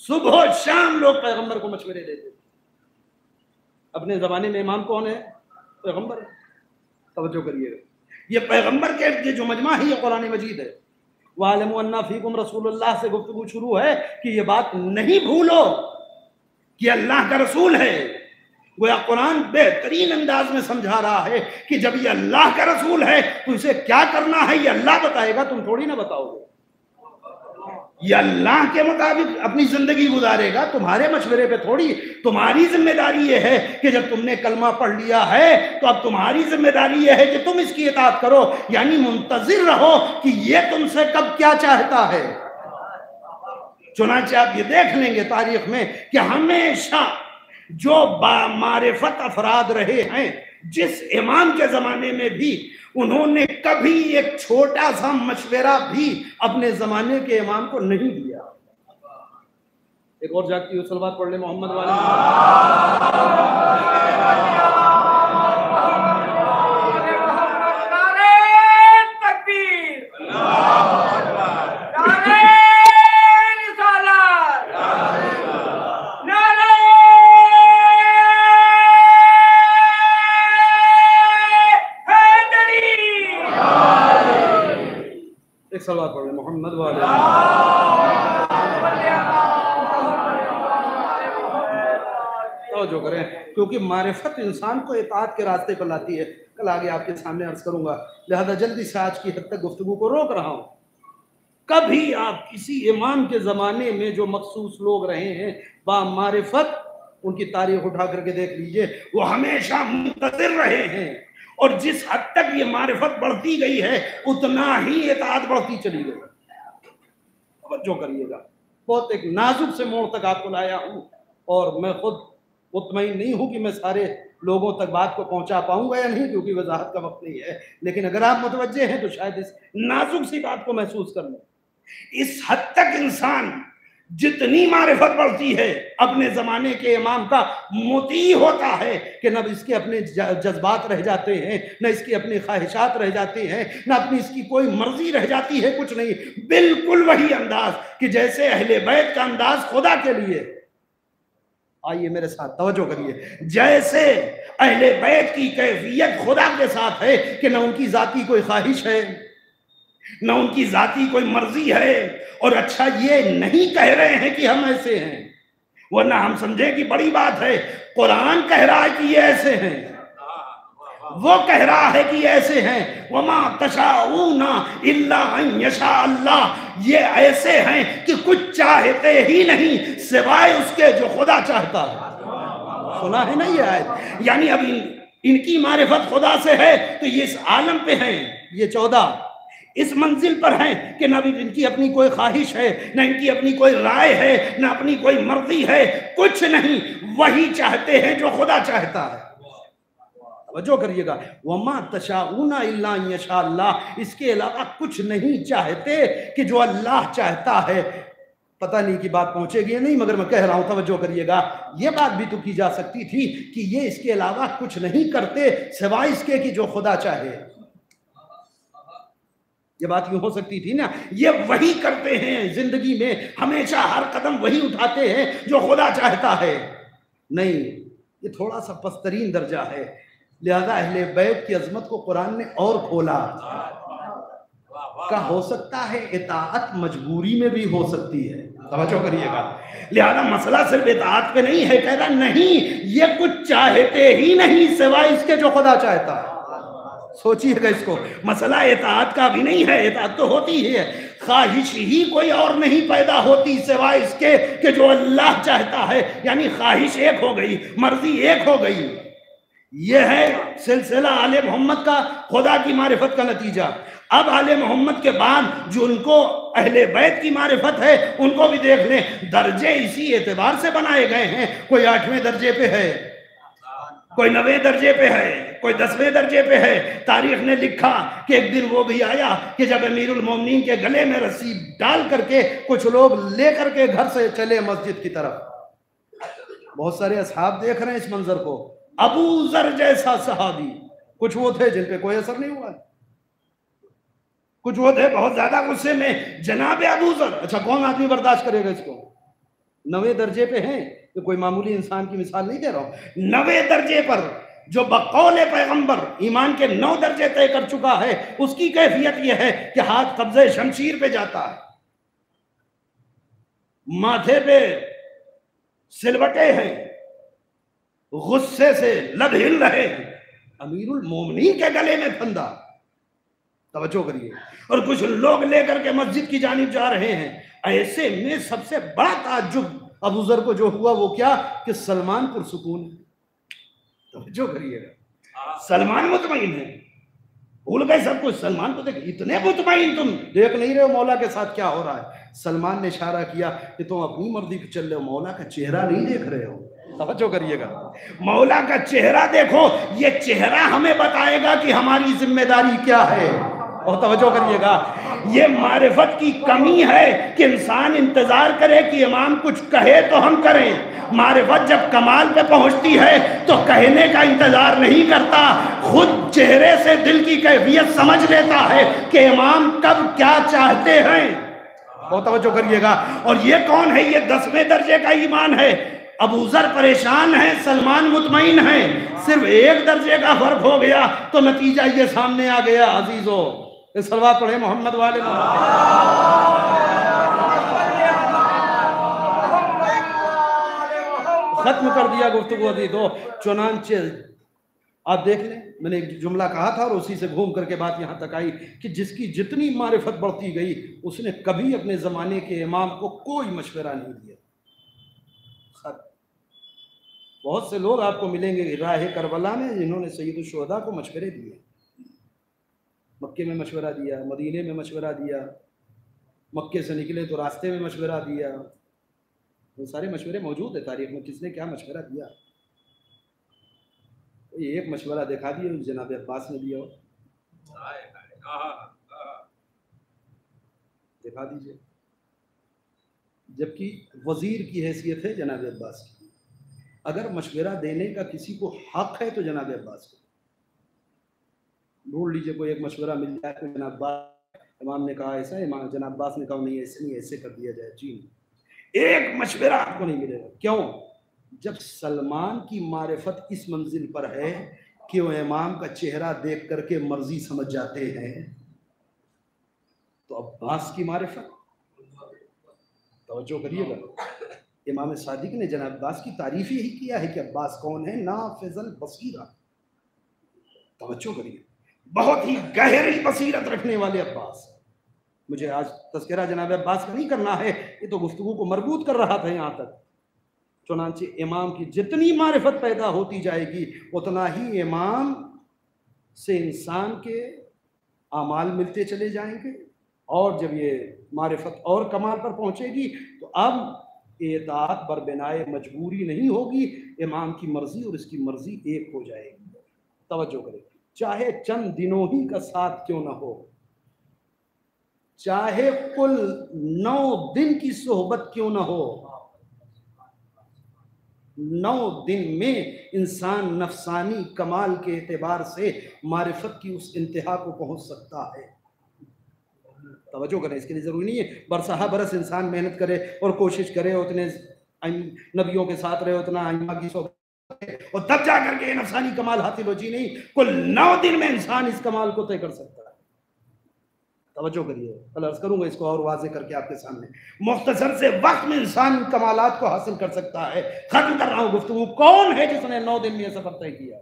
सुबह शाम लोग पैगंबर को मशवरे देते अपने ज़माने में इमाम कौन है? पैगंबर तवज्जो करिएगा। ये पैगंबर के ये जो मजमा है, ये कुरान मजीद है। वालम फ़ीकुम रसूलुल्लाह से गुफ्तु शुरू है कि ये बात नहीं भूलो कि अल्लाह का रसूल है। गोया कुरान बेहतरीन अंदाज में समझा रहा है कि जब ये अल्लाह का रसूल है तो इसे क्या करना है, ये अल्लाह बताएगा, तुम थोड़ी ना बताओगे। ये अल्लाह के मुताबिक अपनी ज़िंदगी गुजारेगा। तुम्हारे मशवरे पे थोड़ी, तुम्हारी ज़िम्मेदारी ये है कि जब तुमने कलमा पढ़ लिया है तो अब तुम्हारी ज़िम्मेदारी ये है कि तुम इसकी इतात करो। यानी मुंतजिर रहो कि ये तुमसे कब क्या चाहता है। चुनाचे आप ये देख लेंगे तारीख में कि हमेशा जो मारिफत अफराद रहे हैं जिस इमाम के जमाने में भी उन्होंने कभी एक छोटा सा मशवरा भी अपने जमाने के इमाम को नहीं दिया। एक और जाती हुई सलवार पढ़ ले मोहम्मद वाले। सलवार पढ़ मोहम्मद वाले। तो जो करें, क्योंकि मारिफत इंसान को इतात के रास्ते पर लाती है। कल आगे आपके सामने अर्ज़ करूँगा, लिहाजा जल्दी से आज की हद तक गुफ्तु को रोक रहा हूँ। कभी आप किसी इमाम के ज़माने में जो मखसूस लोग रहे हैं बा मारिफत उनकी तारीख उठा करके देख लीजिए, वो हमेशा मुंतजर रहे हैं। और जिस हद तक ये मारिफत बढ़ती गई है, उतना ही इतात बढ़ती चली गई। जो करिएगा। बहुत एक नाजुक से मोड़ तक आपको लाया हूँ और मैं खुद मुतमिन नहीं हूँ कि मैं सारे लोगों तक बात को पहुँचा पाऊँगा या नहीं, क्योंकि वजाहत का वक्त नहीं है। लेकिन अगर आप मुतवजे हैं तो शायद इस नाजुक सी बात को महसूस कर लें। इस हद तक इंसान जितनी मारिफत बढ़ती है, अपने जमाने के इमाम का मोती होता है कि न इसके अपने जज्बात रह जाते हैं, न इसकी अपनी ख्वाहिशात रह जाती हैं, न अपनी इसकी कोई मर्ज़ी रह जाती है, कुछ नहीं। बिल्कुल वही अंदाज कि जैसे अहले बैत का अंदाज खुदा के लिए। आइए मेरे साथ, तवज्जो करिए। जैसे अहले बैत की कैफियत खुदा के साथ है कि न उनकी जाति कोई ख्वाहिश है। न उनकी जाति कोई मर्ज़ी है। और अच्छा ये नहीं कह रहे हैं कि हम ऐसे हैं। वरना हम समझे कि बड़ी बात है कुरान कह रहा है कि ये ऐसे हैं। वो कह रहा है कि ऐसे हैं। वमा तशाऊना यशा अल्लाह। ये ऐसे हैं कि कुछ चाहते ही नहीं सिवाय उसके जो खुदा चाहता है। सुना है ना ये आयत? यानी अब इन, इनकी मारिफत खुदा से है तो ये इस आलम पे हैं ये चौदह। इस मंजिल पर हैं कि न इनकी अपनी कोई ख्वाहिश है, ना इनकी अपनी कोई राय है, ना अपनी कोई मर्ज़ी है, कुछ नहीं। वही चाहते हैं जो खुदा चाहता है। तवज्जो करिएगा। वमा तशाऊना इल्ला इसके अलावा कुछ नहीं चाहते कि जो अल्लाह चाहता है, पता नहीं कि बात पहुंचेगी या नहीं, मगर मैं कह रहा हूँ, तवज्जो करिएगा। ये बात भी तो की जा सकती थी कि ये इसके अलावा कुछ नहीं करते, सिवाय इसके कि जो खुदा चाहे। ये बात यूँ हो सकती थी ना? ये वही करते हैं ज़िंदगी में, हमेशा हर कदम वही उठाते हैं जो खुदा चाहता है। नहीं, ये थोड़ा सा पस्तरीन दर्जा है। लिहाजा अहले बैत की अजमत को कुरान ने और खोला। का हो सकता है इताअत मजबूरी में भी हो सकती है। करिएगा। लिहाजा मसला सिर्फ़ इताअत पे नहीं है, कह रहा नहीं, ये कुछ चाहते ही नहीं सिवाय इसके जो खुदा चाहता है। सोचिएगा इसको। मसला एतात का भी नहीं है एतात तो होती ही है। ख्वाहिश ही कोई और नहीं पैदा होती सिवाय इसके कि जो अल्लाह चाहता है, यानी ख्वाहिश एक हो गई, मर्ज़ी एक हो गई। यह है सिलसिला आले मोहम्मद का, खुदा की मारिफत का नतीजा। अब आले मोहम्मद के बाद जो उनको अहले बैत की मारिफत है, उनको भी देख लें, दर्जे इसी एतबार से बनाए गए हैं, कोई आठवें दर्जे पे है। कोई नवे दर्जे पे है, कोई दसवें दर्जे पे है। तारीख ने लिखा कि एक दिन वो भी आया कि जब अमीरुल मोमिनीन के गले में रस्सी डाल करके कुछ लोग लेकर के घर से चले मस्जिद की तरफ़। बहुत सारे असहाब देख रहे हैं इस मंजर को। अबू जर जैसा सहाबी। कुछ वो थे जिन पे कोई असर नहीं हुआ कुछ वो थे बहुत ज़्यादा गुस्से में। जनाब अबू जर। अच्छा कौन आदमी बर्दाश्त करेगा इसको? नवे दर्जे पे हैं। तो कोई मामूली इंसान की मिसाल नहीं दे रहा हूँ। नवे दर्जे पर जो बकौल पैगंबर ईमान के नौ दर्जे तय कर चुका है, उसकी कैफियत यह है कि हाथ कब्जे शमशीर पे जाता है। माथे पे सिलवटे हैं, गुस्से से लब हिल रहे हैं। अमीरुल मोमनी के गले में फंदा। तवज्जो करिए। और कुछ लोग लेकर के मस्जिद की जानिब जा रहे हैं। ऐसे में सबसे बड़ा ताज्जुब अबूजर को जो हुआ वो क्या? कि सलमान पुरसकून तवज्जो करिएगा। सलमान मुतमईन है। भूल गए सब कुछ। सलमान को देख इतने मुतमईन तुम। देख नहीं रहे हो मौला के साथ क्या हो रहा है। सलमान ने इशारा किया कि तुम अपनी मर्ज़ी पे चल रहे हो मौला का चेहरा नहीं देख रहे हो। तवज्जो करिएगा। मौला का चेहरा देखो ये चेहरा हमें बताएगा कि हमारी ज़िम्मेदारी क्या है। और तवज्जो करिएगा। ये मारिफत की कमी है कि इंसान इंतज़ार करे कि इमाम कुछ कहे तो हम करें। मारिफत जब कमाल पे पहुँचती है तो कहने का इंतज़ार नहीं करता। खुद चेहरे से दिल की कैफियत समझ लेता है कि इमाम कब क्या चाहते हैं। बहुत तवज्जो करिएगा। और ये कौन है? ये दसवें दर्जे का ईमान है। अबूजर परेशान है, सलमान मुतमईन है। सिर्फ़ एक दर्जे का फ़र्क हो गया तो नतीजा ये सामने आ गया, अजीजो। सलवा पढ़े मोहम्मद वाले खत्म कर दिया गुफ्तु अभी तो। चुनाचे, आप देख लें, मैंने एक जुमला कहा था और उसी से घूम करके बात यहाँ तक आई कि जिसकी जितनी मारिफत बढ़ती गई, उसने कभी अपने ज़माने के इमाम को कोई मशवरा नहीं दिया। बहुत से लोग आपको मिलेंगे, राह करबला में, जिन्होंने सईद को मशवरे दिए। मक्के में मशवरा दिया मदीने में मशवरा दिया मक्के से निकले तो रास्ते में मशवरा दिया। वो सारे मशवरे मौजूद है तारीख में किसने क्या मशवरा दिया? तो ये एक मशवरा दिखा दिया जनाब अब्बास ने दिया हो। दिखा दीजिए। जबकि वज़ीर की हैसियत है जनाब अब्बास की। अगर मशवरा देने का किसी को हक है तो जनाब अब्बास को। ढूंढ लीजिए, कोई एक मशवरा मिल जाए तो जनाब अब्बास इमाम ने कहा, ऐसा इमाम जनाब अब्बास ने कहा, नहीं, ऐसे नहीं, ऐसे कर दिया जाए, जी एक मशवरा आपको नहीं मिलेगा। क्यों? जब सलमान की मारिफत इस मंजिल पर है कि वो इमाम का चेहरा देख करके मर्ज़ी समझ जाते हैं तो अब्बास की मारफत? तवज्जो करिएगा। इमाम सादिक ने जनाब अब्बास की तारीफ़ ही किया है कि अब्बास कौन है? ना फिजल बसीरा। तवज्जो करिए। बहुत ही गहरी बसीरत रखने वाले अब्बास। मुझे आज तस्करा जनाब अब्बास का नहीं करना है, ये तो गुफ्तु को मरबूत कर रहा था यहाँ तक। चुनाचे इमाम की जितनी मारिफत पैदा होती जाएगी, उतना ही इमाम से इंसान के आमाल मिलते चले जाएँगे। और जब ये मारिफत और कमाल पर पहुंचेगी तो अब एतात पर बिनाए मजबूरी नहीं होगी। इमाम की मर्ज़ी और इसकी मर्ज़ी एक हो जाएगी। तवज्जो करें। चाहे चंद दिनों ही का साथ क्यों ना हो, चाहे कुल नौ दिन की सोहबत क्यों ना हो, नौ दिन में इंसान नफसानी कमाल के एतबार से मारिफत की उस इंतहा को पहुँच सकता है। तवज्जो करें, इसके लिए ज़रूरी नहीं है, बरसहा बरस इंसान मेहनत करे और कोशिश करे उतने नबियों के साथ रहे, उतना आइमा की सोहबत और तब जा करके नफसानी कमाल हासिल हो, जी नहीं कुल नौ दिन में इंसान इस कमाल को तय कर सकता है। तवज्जो करिए, कल अर्ज़ करूँगा इसको और वाजे करके आपके सामने। मुख्तसर से वक्त में इंसान कमालात को हासिल कर सकता है। खत्म कर रहा हूँ गुफ्तगू। कौन है जिसने नौ दिन में यह सफ़र तय किया?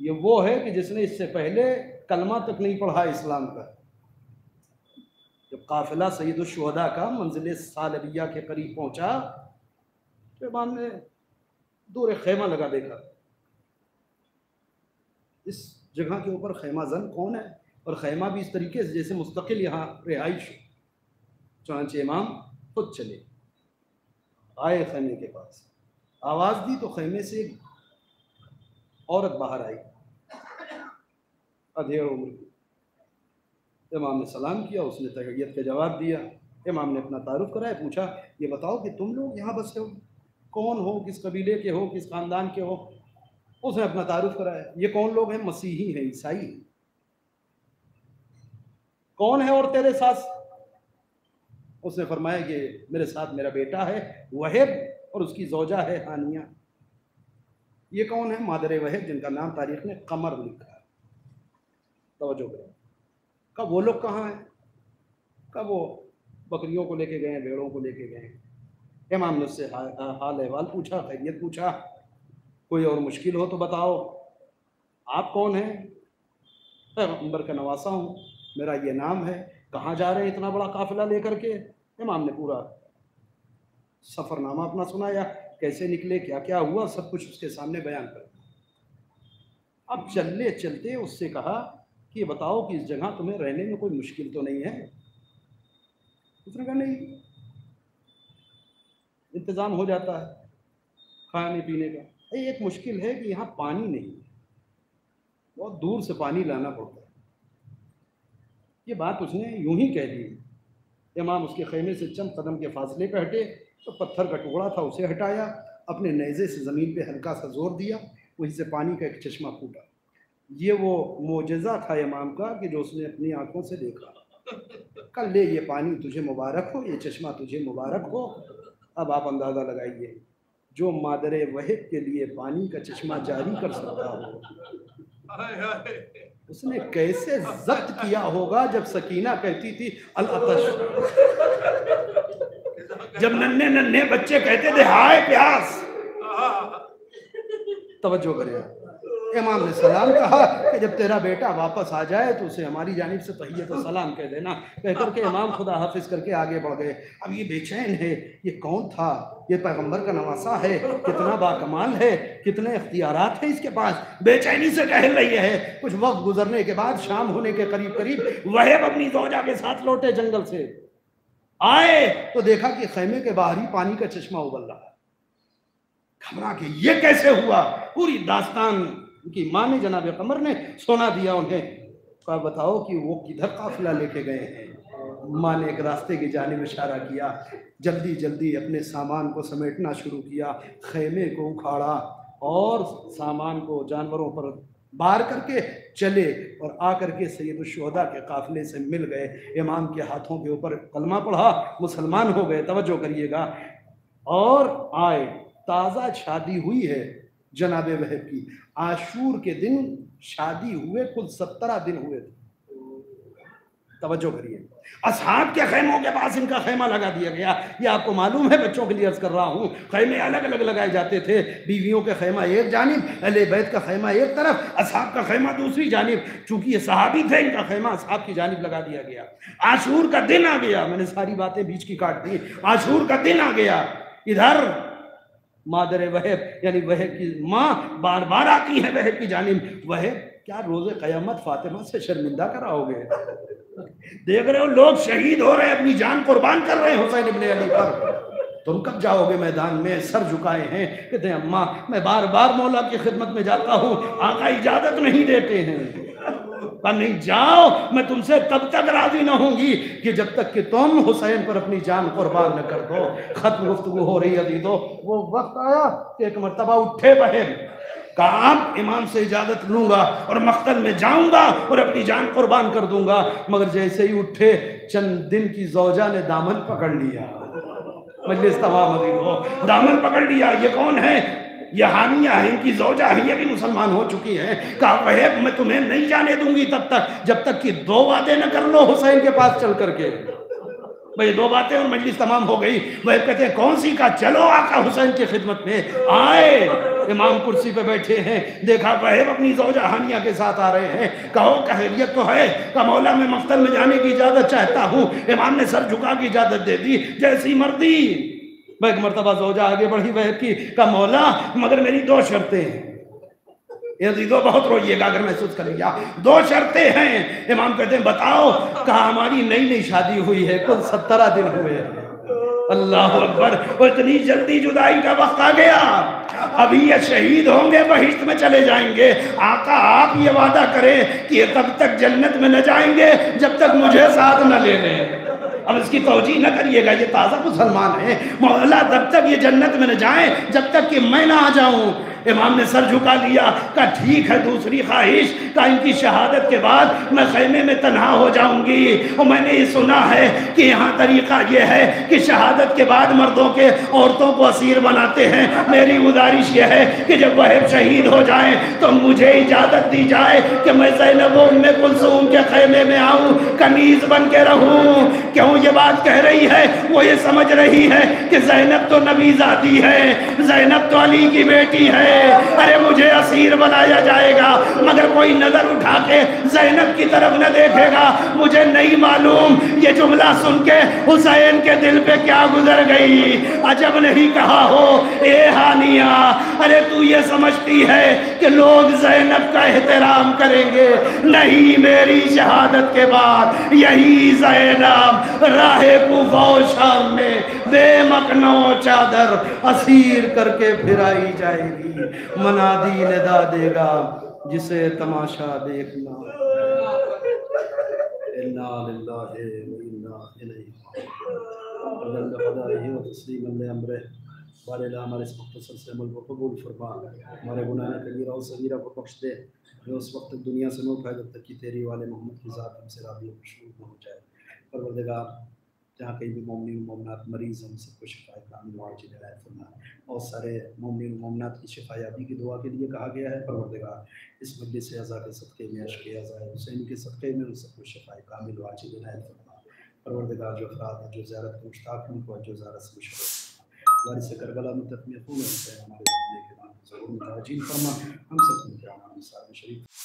ये वो है कि जिसने इससे पहले कलमा तक नहीं पढ़ा इस्लाम का। जब काफिला सईदुलशहदा का मंजिल सालबिया के करीब पहुँचा तो इमाम ने दूर एक खेमा लगा देखा। इस जगह के ऊपर खेमा जन कौन है? और खैमा भी इस तरीके से जैसे मुस्तकिल यहाँ रिहाइश चुनाचे इमाम खुद चले। आए खैमे के पास। आवाज़ दी तो खैमे से एक औरत बाहर आई। अधेड़ उम्र की इमाम ने सलाम किया, उसने तहैयत का जवाब दिया। इमाम ने अपना तारुफ कराया, पूछा, ये बताओ कि तुम लोग यहाँ बसे हो? कौन हो, किस कबीले के हो, किस ख़ानदान के हो, उसने अपना तारुफ कराया। ये कौन लोग हैं? मसीही हैं, ईसाई। कौन है और तेरे साथ? उसने फरमाया कि मेरे साथ मेरा बेटा है, वहेब, और उसकी जोजा है हानिया। ये कौन है? मादर वहेब, जिनका नाम तारीख ने कमर लिखा करें। कब वो लोग कहाँ हैं? कब वो बकरियों को लेके गए हैं, भेड़ों को लेके गए हैं? इमाम ने उससे हाल अहवाल पूछा, खैरियत पूछा। कोई और मुश्किल हो तो बताओ। आप कौन हैं? पैगंबर का नवासा हूँ। मेरा ये नाम है। कहाँ जा रहे हैं इतना बड़ा काफिला लेकर के? इमाम ने पूरा। सफ़रनामा अपना सुनाया। कैसे निकले? क्या क्या हुआ? सब कुछ उसके सामने बयान कर। अब चलने चलते उससे कहा कि बताओ कि इस जगह तुम्हें रहने में कोई मुश्किल तो नहीं है? उसने कहा, नहीं। इंतज़ाम हो जाता है खाने पीने का। ये एक मुश्किल है कि यहाँ पानी नहीं है। बहुत दूर से पानी लाना पड़ता है। ये बात उसने यूँ ही कह दी। इमाम उसके खेमे से चंद कदम के फासले पर हटे तो पत्थर का टुकड़ा था उसे हटाया, अपने नेज़े से ज़मीन पे हल्का सा ज़ोर दिया, वहीं से पानी का एक चश्मा फूटा। ये वो मोजा था इमाम का कि जो उसने अपनी आँखों से देखा। कल ले ये पानी तुझे मुबारक हो, ये चश्मा तुझे मुबारक हो अब आप अंदाज़ा लगाइए, जो मादरे वहब के लिए पानी का चश्मा जारी कर सकता हो, उसने कैसे जब्त किया होगा जब सकीना कहती थी, अल अतश। जब नन्हे नन्हे बच्चे कहते थे, हाय प्यास। तवज्जो करें इमाम ने सलाम कहा कि जब तेरा बेटा वापस आ जाए तो उसे हमारी जानिब से तहियत तो सलाम कह देना। कह करके इमाम खुदा हाफिज करके आगे बढ़ गए। अब ये बेचैन है, ये कौन था? ये पैगंबर का नवासा है, कितना बाकमाल है, कितने अख्तियारात हैं इसके पास। बेचैनी से टहल रही है, कुछ वक्त गुजरने के बाद, शाम होने के करीब करीब वह अपनी जोजा के साथ लौटे जंगल से। आए तो देखा कि खेमे के बाहर ही पानी का चश्मा उबल रहा है। घबरा के ये कैसे हुआ? पूरी दास्तान उनकी माँ ने जनाब कमर ने सोना दिया उन्हें। कहा बताओ कि वो किधर काफिला लेके गए हैं? माँ ने एक रास्ते की जानब इशारा किया। जल्दी जल्दी अपने सामान को समेटना शुरू किया। खेमे को उखाड़ा और सामान को जानवरों पर बार करके चले और आकर के सैदुलशहदा के काफिले से मिल गए। इमाम के हाथों के ऊपर कलमा पढ़ा, मुसलमान हो गए, तवज्जो करिएगा। और आए, ताज़ा शादी हुई है। जनाब वहब की। आशूर के दिन शादी हुए, कुल सत्रह दिन हुए थे। तवज्जो करिए। असहाब के खेमों के पास इनका खेमा लगा दिया गया। ये आपको मालूम है, बच्चों के लिए अर्ज़ कर रहा हूँ, खेमे अलग अलग लगाए जाते थे। बीवियों के खेमा एक जानब अले बैत का खेमा एक तरफ़, असहाब का खेमा दूसरी जानब। चूँकि ये सहाबी थे, इनका खेमा असहाब की जानब लगा दिया गया। आशूर का दिन आ गया। मैंने सारी बातें बीच की काट दी। आशूर का दिन आ गया। इधर मादर वह यानी वह की माँ बार बार आती है वह की जानिब वह क्या रोज़ क़यामत फातिमा से शर्मिंदा कराओगे? देख रहे हो, लोग शहीद हो रहे हैं, अपनी जान कुर्बान कर रहे हैं हुसैन इब्ने अली पर। तुम कब जाओगे मैदान में, सर झुकाए हैं, कहते हैं, अम्मा, मैं बार बार मौला की खिदमत में जाता हूँ, आका इजाज़त नहीं देते हैं। कहा नहीं, जाओ, मैं तुमसे तब तक राज़ी न होंगी कि जब तक कि तुम हुसैन पर अपनी जान कुर्बान न कर दो, खत्म गुफ्तगू हो रही अदीदो वो वक्त आया एक मरतबा उठे बहन कहा इमाम से इजाज़त लूँगा और मख्तल में जाऊँगा और अपनी जान कुर्बान कर दूँगा, मगर जैसे ही उठे, चंद दिन की जौजा ने दामन पकड़ लिया। मजलिस तमाम हो दामन पकड़ लिया, ये कौन है? ये हानिया है, इनकी जोजा है, ये भी मुसलमान हो चुकी है। कहा वह मैं तुम्हें नहीं जाने दूँगी तब तक, जब तक कि दो बातें न कर लो हुसैन के पास चल करके। भाई, दो बातें और मजलिस तमाम हो गई। वह कहते हैं, कौन सी का? चलो आका हुसैन की खिदमत में। आए, इमाम कुर्सी पे बैठे हैं। देखा वह अपनी जोजा हानिया के साथ आ रहे हैं। कहो कहरियत तो है। का मौला, मैं मख्तल में जाने की इजाज़त चाहता हूँ। इमाम ने सर झुका की इजाज़त दे दी, जैसी मर्दी वह एक मरतबा जोजा आगे बढ़ी, वह की, का मौला, मगर मेरी दो शर्तें हैं। दीदो बहुत रोइएगा अगर महसूस करेगा दो शर्तें हैं। इमाम कहते हैं, बताओ, कहा हमारी नई नई शादी हुई है, कुल सत्तरह दिन हुए हैं। अल्लाह अकबर। और इतनी जल्दी जुदाई का वक्त आ गया। अभी ये शहीद होंगे, बहिश्त में चले जाएँगे। आका, आप ये वादा करें कि ये तब तक जन्नत में न जाएँगे, जब तक मुझे साथ न ले लें अब इसकी तोजी न करिएगा, ये ताज़ा मुसलमान है। मौला, तब तक ये जन्नत में न जाए, जब तक कि मैं ना आ जाऊँ। इमाम ने सर झुका लिया का ठीक है, दूसरी ख्वाहिश का इनकी शहादत के बाद मैं खैमे में तनहा हो जाऊँगी। और मैंने ये सुना है कि यहाँ तरीका ये है कि शहादत के बाद मर्दों के औरतों को असीर बनाते हैं। मेरी गुजारिश ये है कि जब वह शहीद हो जाए तो मुझे इजाज़त दी जाए कि मैं जैनब में कुलसूम के खैमे में आऊँ कनीज बन के रहूँ। क्यों ये बात कह रही है? वो ये समझ रही है कि जैनब तो नबी जाती है जैनब तो अली की बेटी है। अरे मुझे असीर बनाया जाएगा, मगर कोई नज़र उठा के जैनब की तरफ़ न देखेगा। मुझे नहीं मालूम ये जुमला सुन के हुसैन के दिल पे क्या गुजर गई। अजब नहीं कहा हो, ए हानिया, अरे तू ये समझती है कि लोग जैनब का एहतराम करेंगे। नहीं मेरी शहादत के बाद, यही जैनब राहे शाम में बेमकनो चादर असीर करके फिराई जाएगी। मनादी निदा देगा, जिसे तमाशा देखना। उस वक्त दुनिया से न उठाए जब तक कि तेरी वाले मोहम्मद की ज़ात हमसे राबी मशहूर न हो जाए। परवरदिगार जहाँ कहीं भी मोमिन मोमनात मरीज़ हैं सबको शिफा कामिल वाजिल हिदायत फरमा बहुत सारे मोमिन मोमनात की शिफायाबी की दुआ के लिए कहा गया है, परवरदिगार, इस मजलिस से अज़ा के सदक़े में अशक अज़ा हुसैन के सदक़े में उन सबको शिफा कामिल हिदायत फरमा परवरदिगार, जो अफराद हैं, जो ज़्यारत के मुश्ताक हैं, उनको जो ज़्यारत से मुशरफ वारिस करबला हमारे के नाम ज़रूर मुतवजिल फरमा हम सब शरीफ